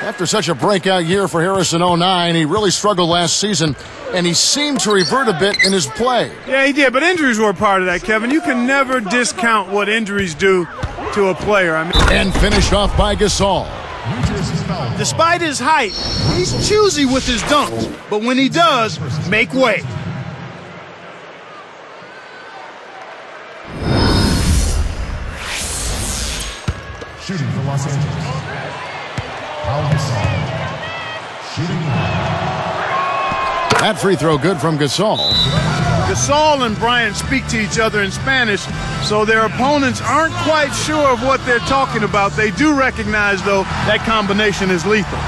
After such a breakout year for Harris in 09, he really struggled last season, and he seemed to revert a bit in his play. Yeah, he did, but injuries were a part of that, Kevin. You can never discount what injuries do to a player. I mean, And finished off by Gasol. New Jersey's foul. despite his height, he's choosy with his dunks, but when he does, make way. That free throw good from Gasol. Gasol and Bryant speak to each other in Spanish, so their opponents aren't quite sure of what they're talking about. They do recognize, though, that combination is lethal.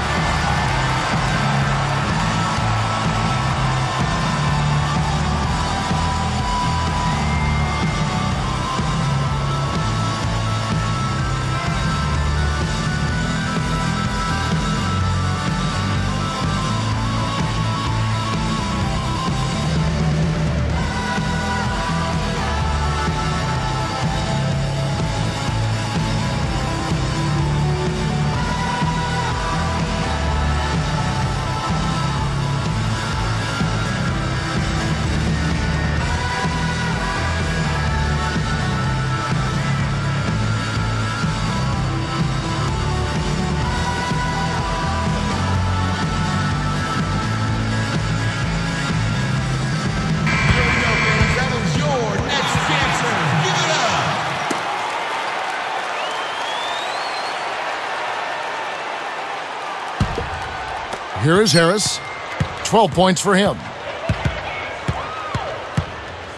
Here is Harris. 12 points for him.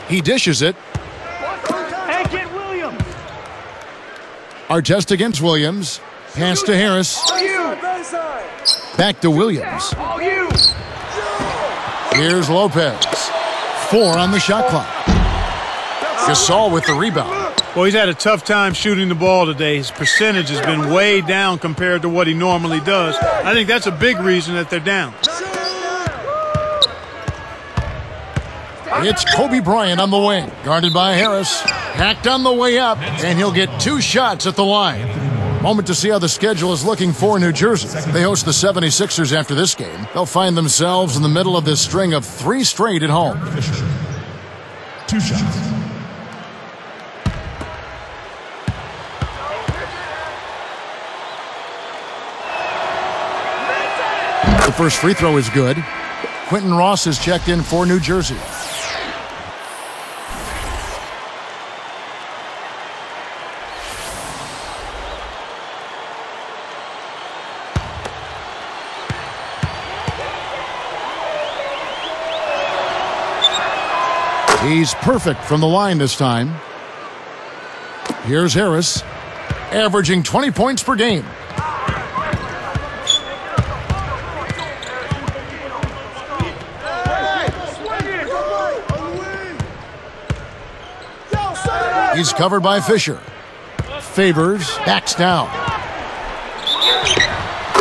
He dishes it. Hey, get Williams. Artest against Williams. Pass to Harris. Back to Williams. Here's Lopez. Four on the shot clock. Gasol with the rebound. Well, he's had a tough time shooting the ball today. His percentage has been way down compared to what he normally does. I think that's a big reason that they're down. It's Kobe Bryant on the wing, guarded by Harris. Hacked on the way up, and he'll get two shots at the line. Moment to see how the schedule is looking for New Jersey. They host the 76ers after this game. They'll find themselves in the middle of this string of three straight at home. Two shots. First free throw is good. Quinton Ross is checked in for New Jersey. He's perfect from the line this time. Here's Harris, averaging 20 points per game. He's covered by Fisher. Favors, backs down.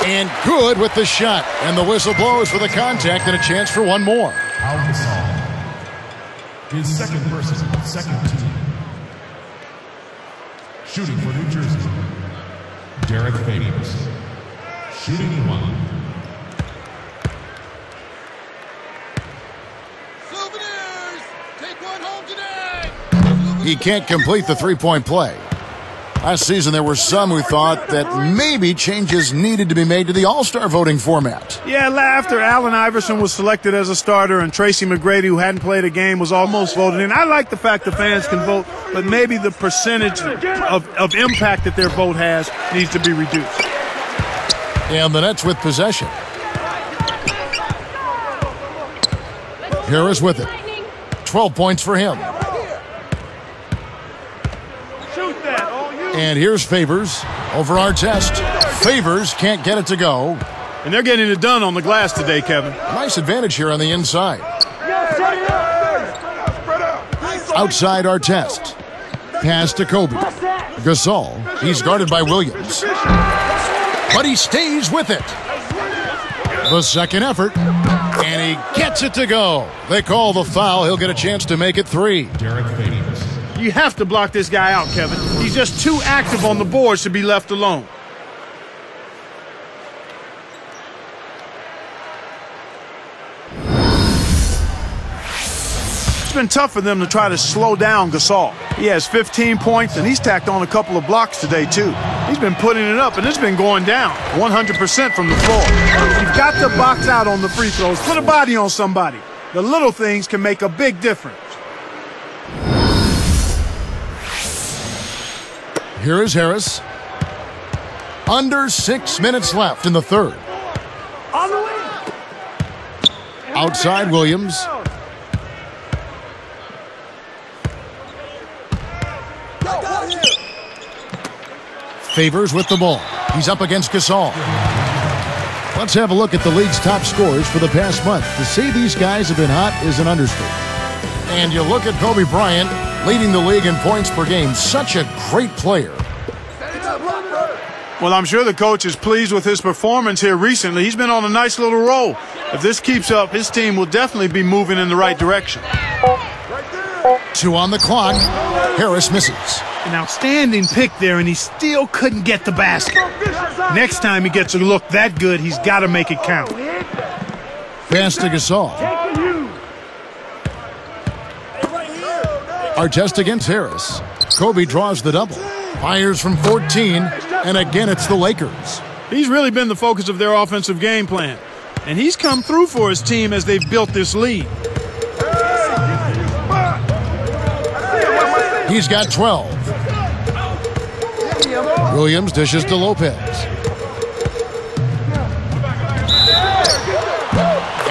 And good with the shot. And the whistle blows for the contact and a chance for one more. His second person, second team. Shooting for New Jersey. Derrick Favors. Shooting one. Souvenirs! Take one home today! He can't complete the three point play. Last season, there were some who thought that maybe changes needed to be made to the All Star voting format. Yeah, after Allen Iverson was selected as a starter and Tracy McGrady, who hadn't played a game, was almost voted in. I like the fact the fans can vote, but maybe the percentage of, of impact that their vote has needs to be reduced. And the Nets with possession. Harris with it. 12 points for him. Shoot that, all you. And here's Favors over Artest. Favors can't get it to go. And they're getting it done on the glass today, Kevin. Nice advantage here on the inside. Outside Artest. Pass to Kobe. Gasol. He's guarded by Williams. But he stays with it. The second effort. And he gets it to go. They call the foul. He'll get a chance to make it three. Derrick Favors. You have to block this guy out, Kevin. He's just too active on the boards to be left alone. It's been tough for them to try to slow down Gasol. He has 15 points, and he's tacked on a couple of blocks today, too. He's been putting it up, and it's been going down 100% from the floor. You've got to box out on the free throws. Put a body on somebody. The little things can make a big difference. Here is Harris. Under six minutes left in the third. Outside Williams. Favors with the ball. He's up against Gasol. Let's have a look at the league's top scorers for the past month. To say these guys have been hot is an understatement. And you look at Kobe Bryant leading the league in points per game. Such a great player. Well, I'm sure the coach is pleased with his performance here recently. He's been on a nice little roll. If this keeps up, his team will definitely be moving in the right direction. Two on the clock. Harris misses. An outstanding pick there, and he still couldn't get the basket. Next time he gets a look that good, he's got to make it count. Pass to Gasol. Artest against Harris. Kobe draws the double. Fires from 14, and again it's the Lakers. He's really been the focus of their offensive game plan, and he's come through for his team as they've built this lead. He's got 12. Williams dishes to Lopez.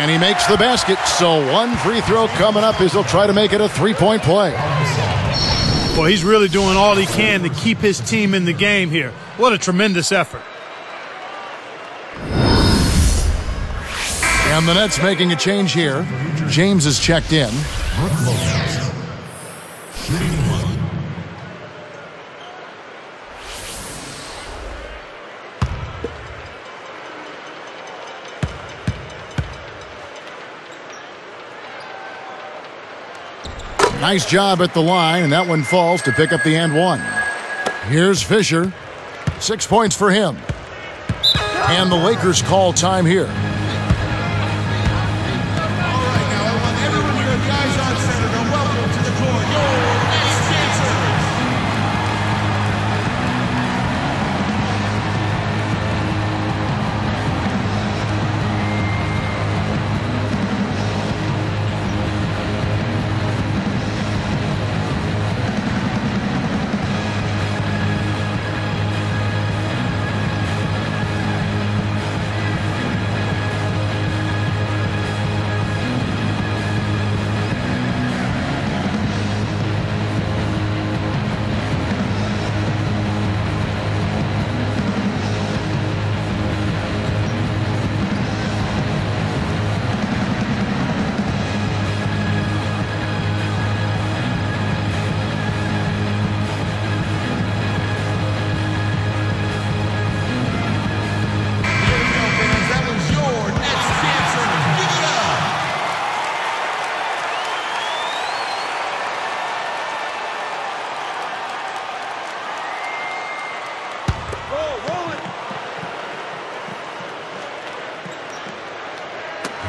And he makes the basket, so one free throw coming up as he'll try to make it a three-point play. Well, he's really doing all he can to keep his team in the game here. What a tremendous effort. And the Nets making a change here. James is checked in. Nice job at the line, and that one falls to pick up the and one. Here's Fisher. Six points for him. And the Lakers call time here.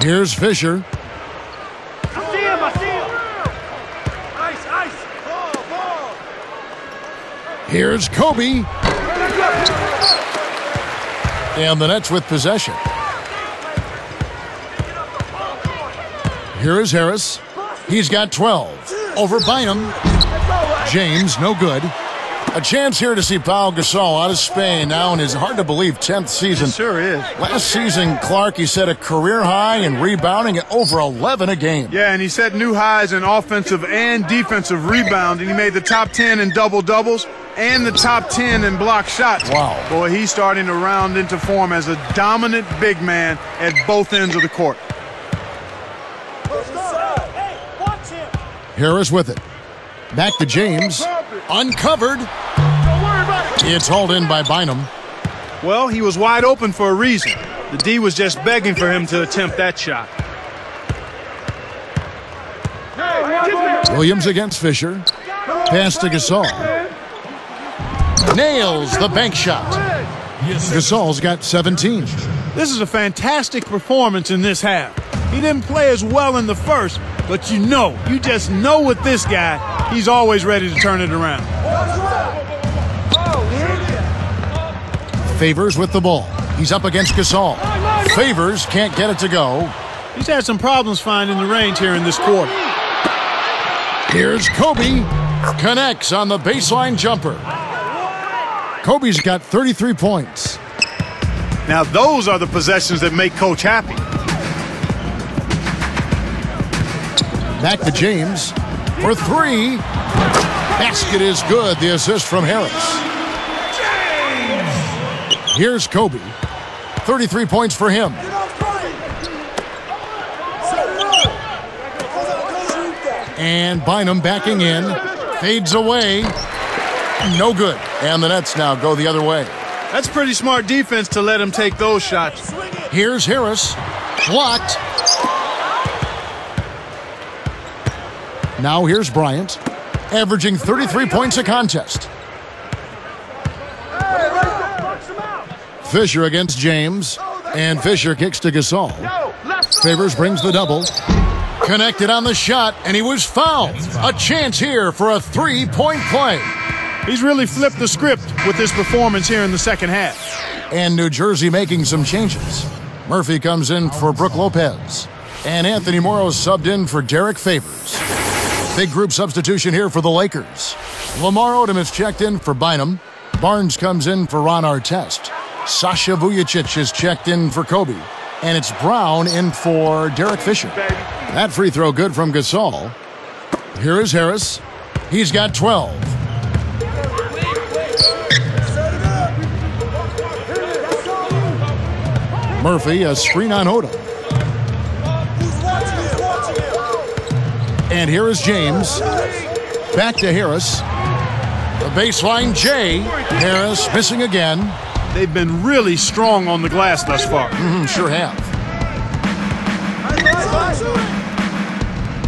Here's Fisher. I see him. I see him. Ice, ice. Ball, ball. Here's Kobe. And the Nets with possession. Here is Harris. He's got 12. Over Bynum. James, no good. A chance here to see Pau Gasol out of Spain now in his hard to believe 10th season. Sure is. Last season, Clark, he set a career high in rebounding at over 11 a game. Yeah, and he set new highs in offensive and defensive rebounding. He made the top 10 in double doubles and the top 10 in block shots. Wow. Boy, he's starting to round into form as a dominant big man at both ends of the court. Hey. Harris with it. Back to James. Uncovered. It's hauled in by Bynum. Well, he was wide open for a reason. The D was just begging for him to attempt that shot. Williams against Fisher. Pass to Gasol. Nails the bank shot. Gasol's got 17. This is a fantastic performance in this half. He didn't play as well in the first, but you know, you just know with this guy, he's always ready to turn it around. Favors with the ball. He's up against Gasol. Favors can't get it to go. He's had some problems finding the range here in this quarter. Here's Kobe. Connects on the baseline jumper. Kobe's got 33 points. Now, those are the possessions that make Coach happy. Back to James for three. Basket is good. The assist from Harris. Here's Kobe. 33 points for him. And Bynum backing in. Fades away. No good. And the Nets now go the other way. That's pretty smart defense to let him take those shots. Here's Harris. Blocked. Now here's Bryant, averaging 33 points a contest. Fisher against James, and Fisher kicks to Gasol. Favors brings the double. Connected on the shot, and he was fouled. A chance here for a three-point play. He's really flipped the script with this performance here in the second half. And New Jersey making some changes. Murphy comes in for Brook Lopez. And Anthony Morrow subbed in for Derrick Favors. Big group substitution here for the Lakers. Lamar Odom is checked in for Bynum. Barnes comes in for Ron Artest. Sasha Vujacic is checked in for Kobe. And it's Brown in for Derek Fisher. That free throw good from Gasol. Here is Harris. He's got 12. Murphy, a screen on Odom. And here is James. Back to Harris. The baseline, Jay. Harris missing again. They've been really strong on the glass thus far. Mm, sure have.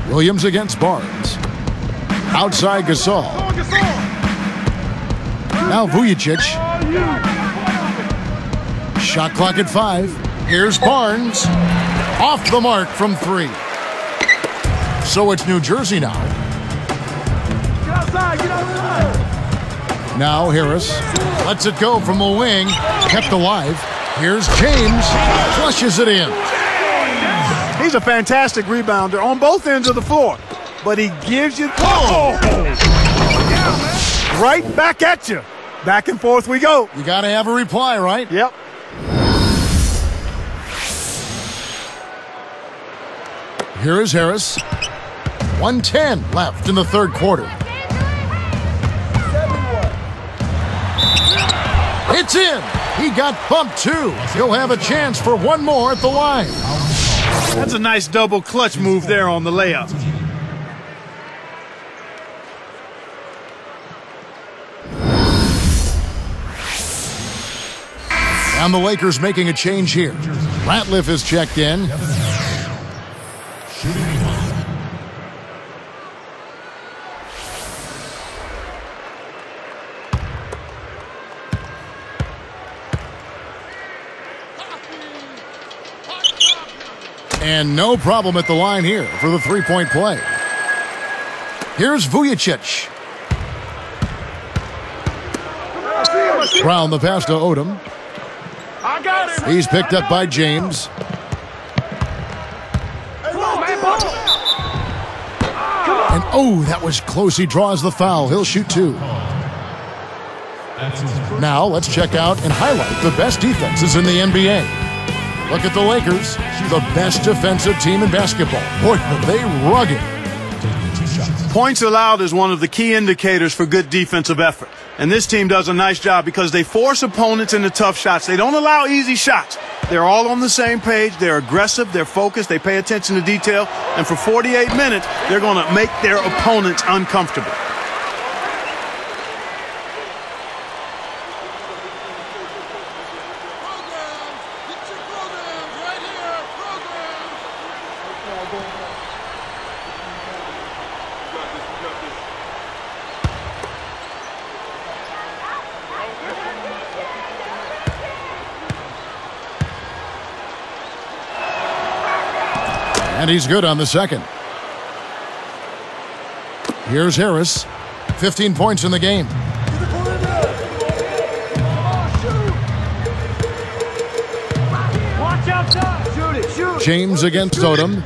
Williams against Barnes. Outside Gasol. Now Vujacic. Shot clock at five. Here's Barnes. Off the mark from three. So it's New Jersey now. Now Harris lets it go from the wing. Kept alive. Here's James. Flushes it in. He's a fantastic rebounder on both ends of the floor. But he gives you. Oh! Right back at you. Back and forth we go. You got to have a reply, right? Yep. Here is Harris. 110 left in the third quarter. It's in. He got bumped too. He'll have a chance for one more at the line. That's a nice double clutch move there on the layup. And the Lakers making a change here. Ratliff is checked in. And no problem at the line here for the three-point play. Here's Vujacic. Brown the pass to Odom. He's picked up by James. And oh, that was close. He draws the foul. He'll shoot two. Now let's check out and highlight the best defenses in the NBA. Look at the Lakers, the best defensive team in basketball. Boy, are they rugged. Points allowed is one of the key indicators for good defensive effort. And this team does a nice job because they force opponents into tough shots. They don't allow easy shots. They're all on the same page. They're aggressive. They're focused. They pay attention to detail. And for 48 minutes, they're going to make their opponents uncomfortable. He's good on the second. Here's Harris. 15 points in the game. Watch outside. Shoot it, shoot it. James against Odom.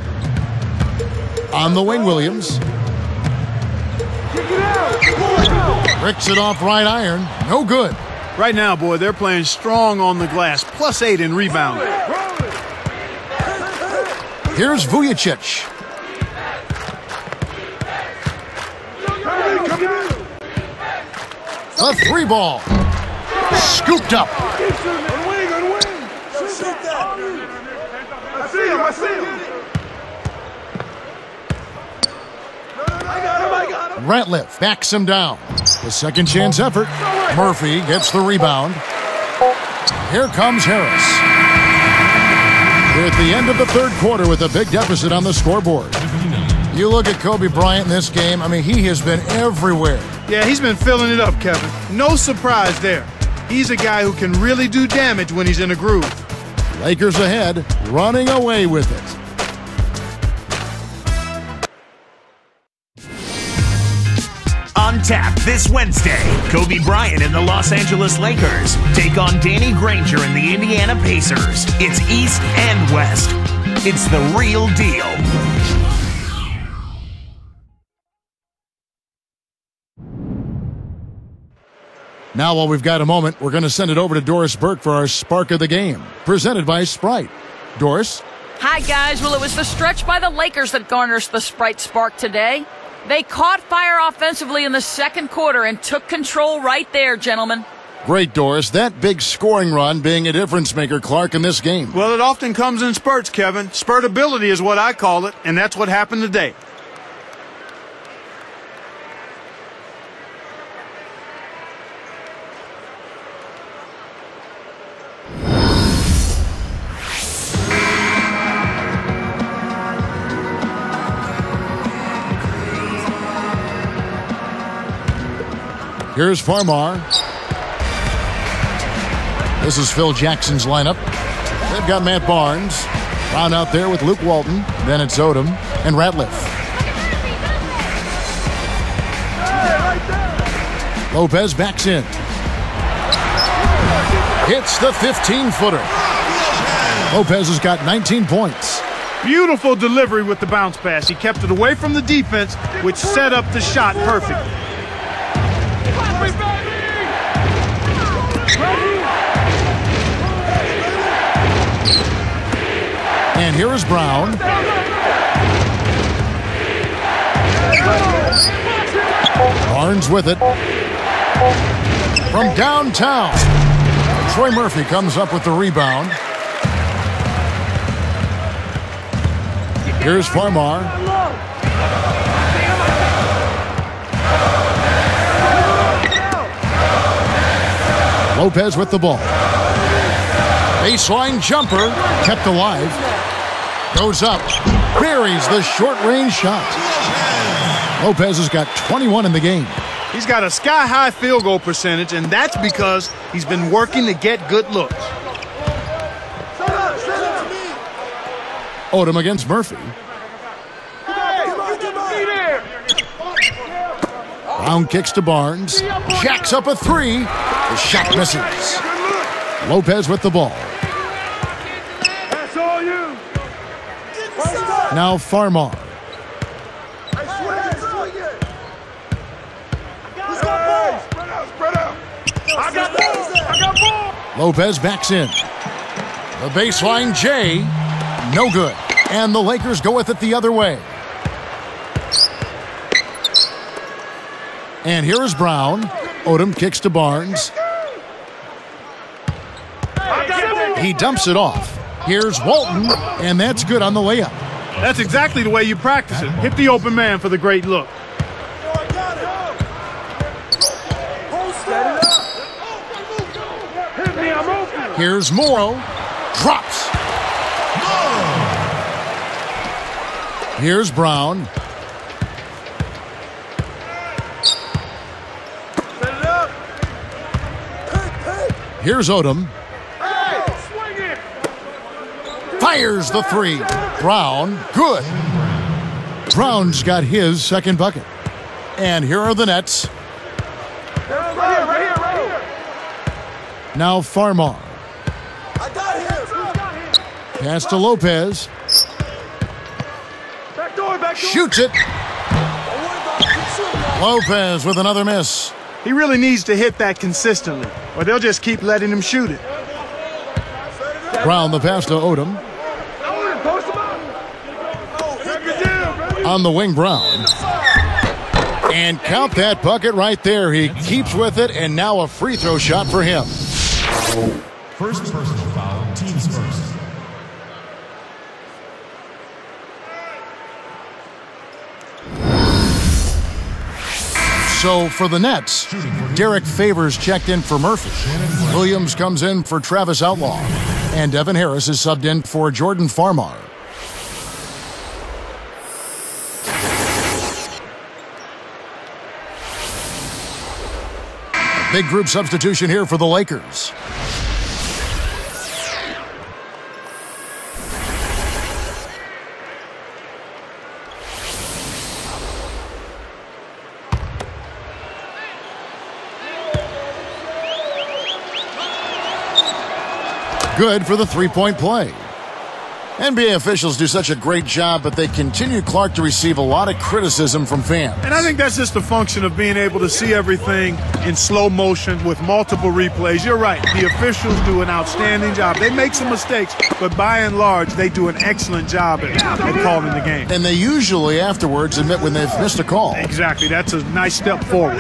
On the wing, Williams. Kick it. Ricks it off right iron. No good. Right now, boy, they're playing strong on the glass. Plus eight in rebounding. Here's Vujicic. A three ball. Scooped up. I see him, I see him. Ratliff backs him down. The second chance effort. Murphy gets the rebound. Here comes Harris. We're at the end of the third quarter with a big deficit on the scoreboard. You look at Kobe Bryant in this game, I mean, he has been everywhere. Yeah, he's been filling it up, Kevin. No surprise there. He's a guy who can really do damage when he's in a groove. Lakers ahead, running away with it. Tap this Wednesday, Kobe Bryant and the Los Angeles Lakers take on Danny Granger and the Indiana Pacers. It's East and West. It's the real deal. Now, while we've got a moment, we're going to send it over to Doris Burke for our Spark of the Game, presented by Sprite. Doris? Hi, guys. Well, it was the stretch by the Lakers that garners the Sprite spark today. They caught fire offensively in the second quarter and took control right there, gentlemen. Great, Doris. That big scoring run being a difference maker, Clark, in this game. Well, it often comes in spurts, Kevin. Spurtability is what I call it, and that's what happened today. Here's Farmar. This is Phil Jackson's lineup. They've got Matt Barnes. Round out there with Luke Walton. Then it's Odom and Ratliff. Lopez backs in. Hits the 15 footer. Lopez has got 19 points. Beautiful delivery with the bounce pass. He kept it away from the defense, which set up the shot perfectly. And here is Brown. Barnes with it. From downtown. Troy Murphy comes up with the rebound. Here's Farmar. Lopez with the ball. Baseline jumper kept alive. Goes up. Buries the short range shot. Lopez has got 21 in the game. He's got a sky high field goal percentage, and that's because he's been working to get good looks. Set up, set up to me. Odom against Murphy. Hey, come on, come on. Be there. Brown kicks to Barnes. Jacks up a three. The shot misses. Lopez with the ball. That's all you. Now Farmar. I swear, swing it. Let's go, boys. Spread out, spread out. I got ball. I got ball. I got ball. Lopez backs in. The baseline J. No good. And the Lakers go with it the other way. And here is Brown. Odom kicks to Barnes. He dumps it off. Here's Walton, and that's good on the layup. That's exactly the way you practice it. Hit the open man for the great look. Here's Morrow. Drops. Here's Brown. Here's Odom. Hey, swing it. Fires the three. Brown, good. Brown's got his second bucket. And here are the Nets. Now Farmar. I got him. Pass to Lopez. Back door, back door. Shoots it. Lopez with another miss. He really needs to hit that consistently, or they'll just keep letting him shoot it. Brown the pass to Odom. Post him up. Take it down, baby. On the wing, Brown. And count that bucket right there. He keeps with it, and now a free throw shot for him. First personal foul, teams first. So for the Nets, Derrick Favors checked in for Murphy. Williams comes in for Travis Outlaw. And Devin Harris is subbed in for Jordan Farmar. Big group substitution here for the Lakers. Good for the three point play. NBA officials do such a great job, but they continue Clark to receive a lot of criticism from fans. And I think that's just a function of being able to see everything in slow motion with multiple replays. You're right. The officials do an outstanding job. They make some mistakes, but by and large, they do an excellent job at, at calling the game. And they usually afterwards admit when they've missed a call. Exactly. That's a nice step forward.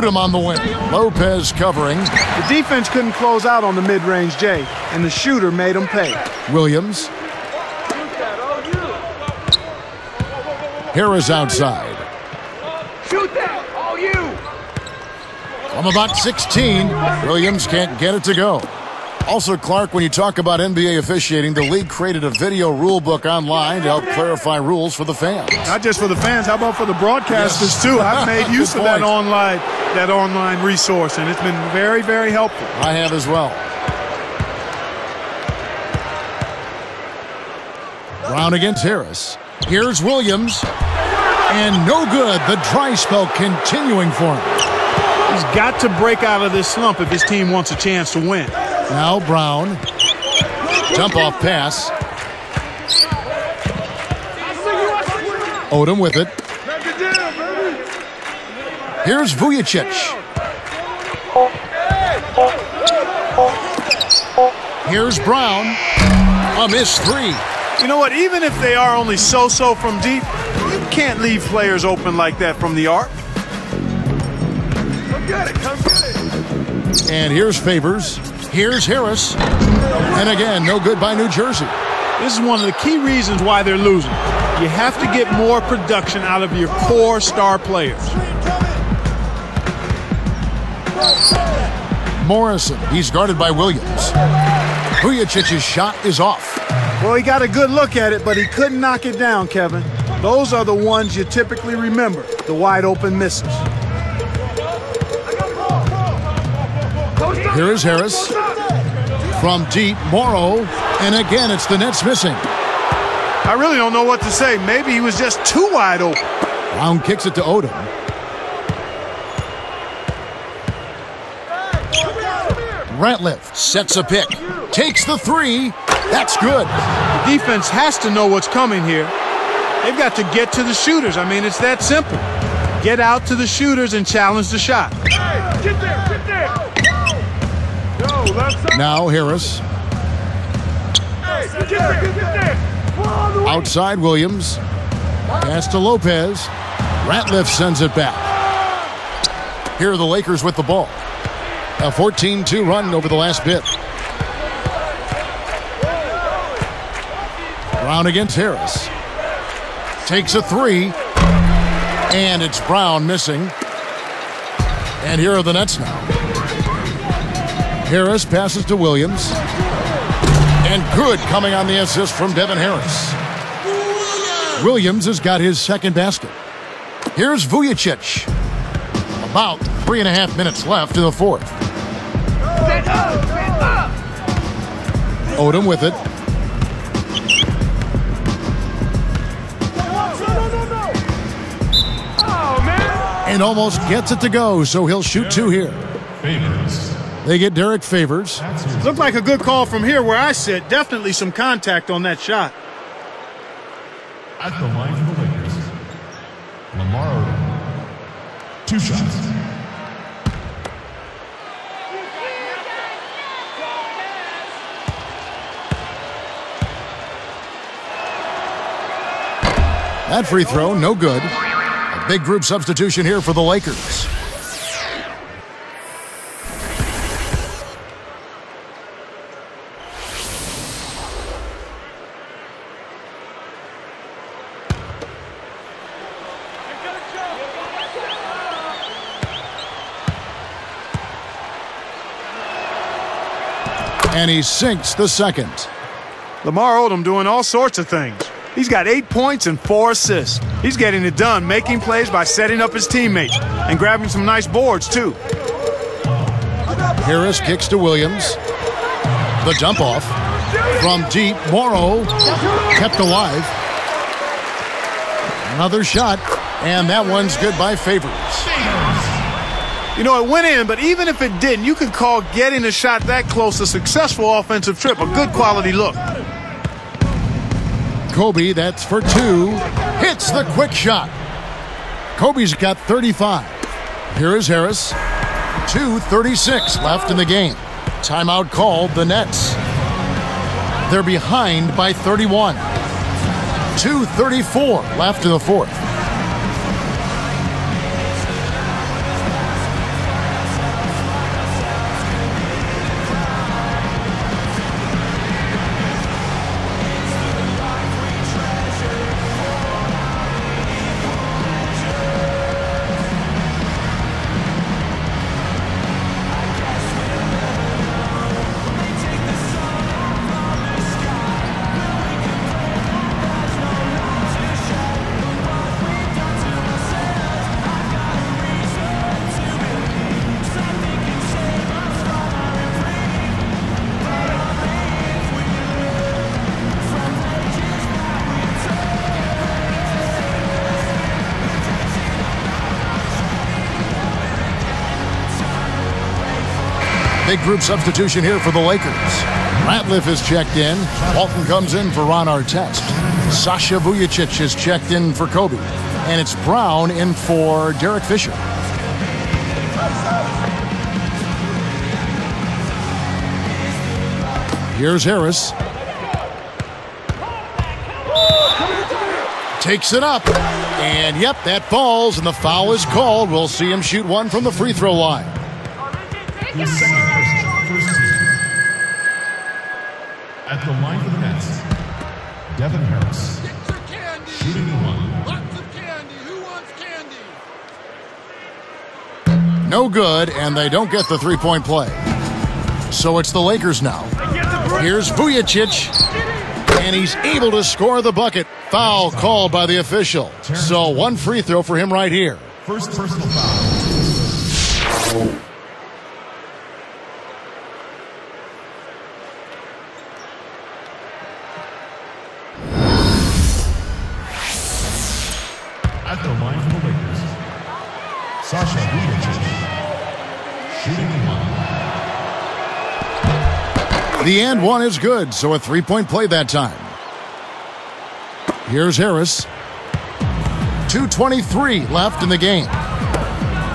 Odom on the wing. Lopez covering. The defense couldn't close out on the mid-range J, and the shooter made them pay. Williams. Harris outside. Shoot that. All you. From about 16, Williams can't get it to go. Also, Clark, when you talk about NBA officiating, the league created a video rule book online to help clarify rules for the fans. Not just for the fans, how about for the broadcasters too? I've made use Good of that online that online resource, and it's been very, very helpful. I have as well. Brown against Harris. Here's Williams. And no good. The dry spell continuing for him. He's got to break out of this slump if his team wants a chance to win. Now Brown. Jump off pass. Odom with it. Take it down, baby. Here's Vujicic. Here's Brown. A missed three. You know what? Even if they are only so-so from deep, you can't leave players open like that from the arc. Come get it. Come get it. And here's Favors. Here's Harris. And again, no good by New Jersey. This is one of the key reasons why they're losing. You have to get more production out of your core star players. Morrison. He's guarded by Williams. Vujicic's shot is off. Well, he got a good look at it, but he couldn't knock it down, Kevin. Those are the ones you typically remember, the wide open misses. Here is Harris. From deep, Morrow. And again, it's the Nets missing. I really don't know what to say. Maybe he was just too wide open. Brown kicks it to Odom. Ratliff sets a pick. Takes the three. That's good. The defense has to know what's coming here. They've got to get to the shooters. I mean, it's that simple. Get out to the shooters and challenge the shot. Hey, get there. Get there. Yo, left. Now Harris. Hey, get there. Get there. Come on, the way. Outside Williams. Pass to Lopez. Ratliff sends it back. Here are the Lakers with the ball. A 14-2 run over the last bit. Brown against Harris. Takes a three. And it's Brown missing. And here are the Nets now. Harris passes to Williams. And good coming on the assist from Devin Harris. Williams has got his second basket. Here's Vujicic. About three and a half minutes left in the fourth. Odom with it. And almost gets it to go, so he'll shoot two here. Favors. They get Derrick Favors. That's Looked like a good call from here where I sit. Definitely some contact on that shot. at the line the That free throw, no good. A big group substitution here for the Lakers. And he sinks the second. Lamar Odom doing all sorts of things. He's got eight points and four assists. He's getting it done, making plays by setting up his teammates and grabbing some nice boards, too. Harris kicks to Williams. The jump off from deep. Morrow kept alive. Another shot, and that one's good by Favors. You know, it went in, but even if it didn't, you could call getting a shot that close a successful offensive trip, a good quality look. Kobe, that's for two, hits the quick shot. Kobe's got 35. Here is Harris. 2.36 left in the game. Timeout called the Nets. They're behind by 31. 2.34 left in the fourth. Group substitution here for the Lakers. Ratliff is checked in. Walton comes in for Ron Artest. Sasha Vujicic is checked in for Kobe. And it's Brown in for Derek Fisher. Here's Harris. Takes it up. And yep, that falls, and the foul is called. We'll see him shoot one from the free throw line. At the line for the Nets, Devin Harris. Shooting one. No good, and they don't get the three point play. So it's the Lakers now. Here's Vujicic, and he's able to score the bucket. Foul called by the official. So one free throw for him right here. First personal foul. The and one is good, so a three point play that time. Here's Harris. 2.23 left in the game.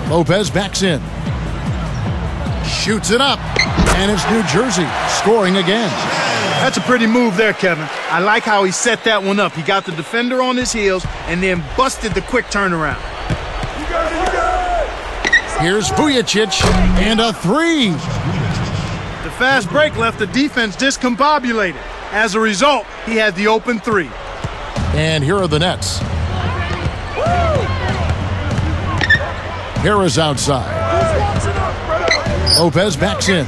Lopez backs in. Shoots it up. And it's New Jersey scoring again. That's a pretty move there, Kevin. I like how he set that one up. He got the defender on his heels and then busted the quick turnaround. Here's Vujicic and a three. Fast break left the defense discombobulated. As a result, he had the open three. And here are the Nets. Harris outside. Lopez backs in.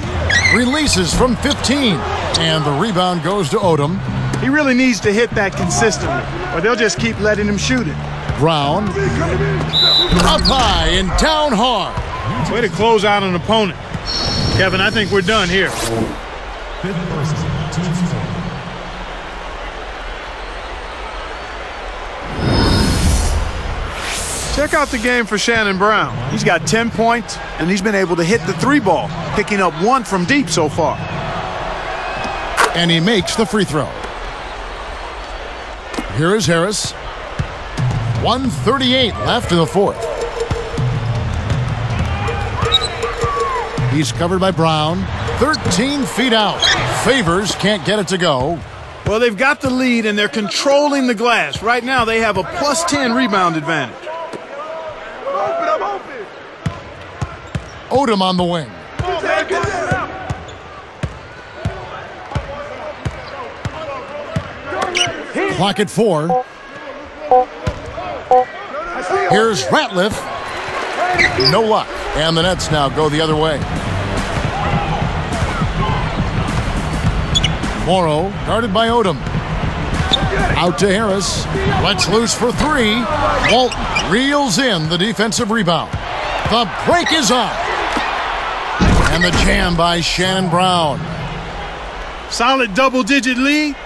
Releases from 15. And the rebound goes to Odom. He really needs to hit that consistently, or they'll just keep letting him shoot it. Brown. Up high and down hard. Way to close out an opponent. Kevin, I think we're done here. Fifth person, team score. Check out the game for Shannon Brown. He's got 10 points, and he's been able to hit the three ball, picking up one from deep so far. And he makes the free throw. Here is Harris. 138 left in the fourth. He's covered by Brown. 13 feet out. Favors can't get it to go. Well, they've got the lead, and they're controlling the glass. Right now, they have a plus 10 rebound advantage. Open, I'm open. Odom on the wing. Take it down. Clock at four. Here's Ratliff. No luck. And the Nets now go the other way. Morrow guarded by Odom. Out to Harris. Let's loose for three. Walton reels in the defensive rebound. The break is up. And the jam by Shannon Brown. Solid double digit lead.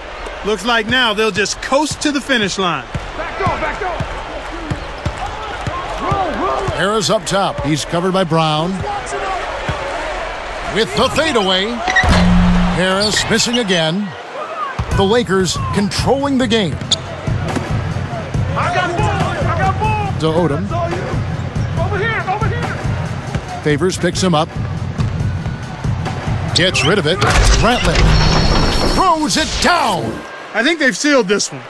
Looks like now they'll just coast to the finish line. Back door, back door. Roll, roll. Harris up top. He's covered by Brown. With the fadeaway. Harris missing again. The Lakers controlling the game. I got ball. I got ball. To Odom. It's all you. Over here, over here. Favors picks him up. Gets rid of it. Ratliff throws it down. I think they've sealed this one.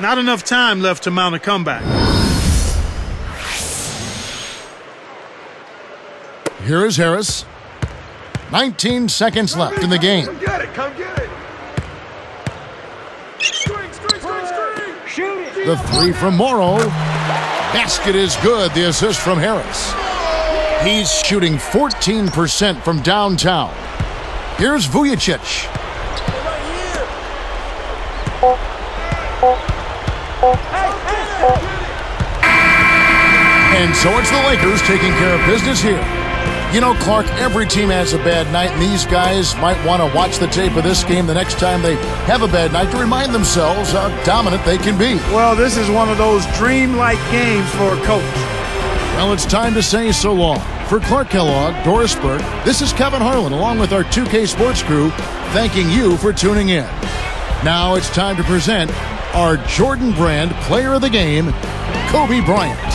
Not enough time left to mount a comeback. Here is Harris. 19 seconds left in the game. Come get it, come get. Shoot it. The three from Morrow. Basket is good. The assist from Harris. He's shooting 14% from downtown. Here's Vujicic. And so it's the Lakers taking care of business here. You know, Clark, every team has a bad night, and these guys might want to watch the tape of this game the next time they have a bad night to remind themselves how dominant they can be. Well, this is one of those dreamlike games for a coach. Well, it's time to say so long. For Clark Kellogg, Doris Burke, this is Kevin Harlan along with our 2K Sports crew, thanking you for tuning in. Now it's time to present our Jordan Brand Player of the Game, Kobe Bryant.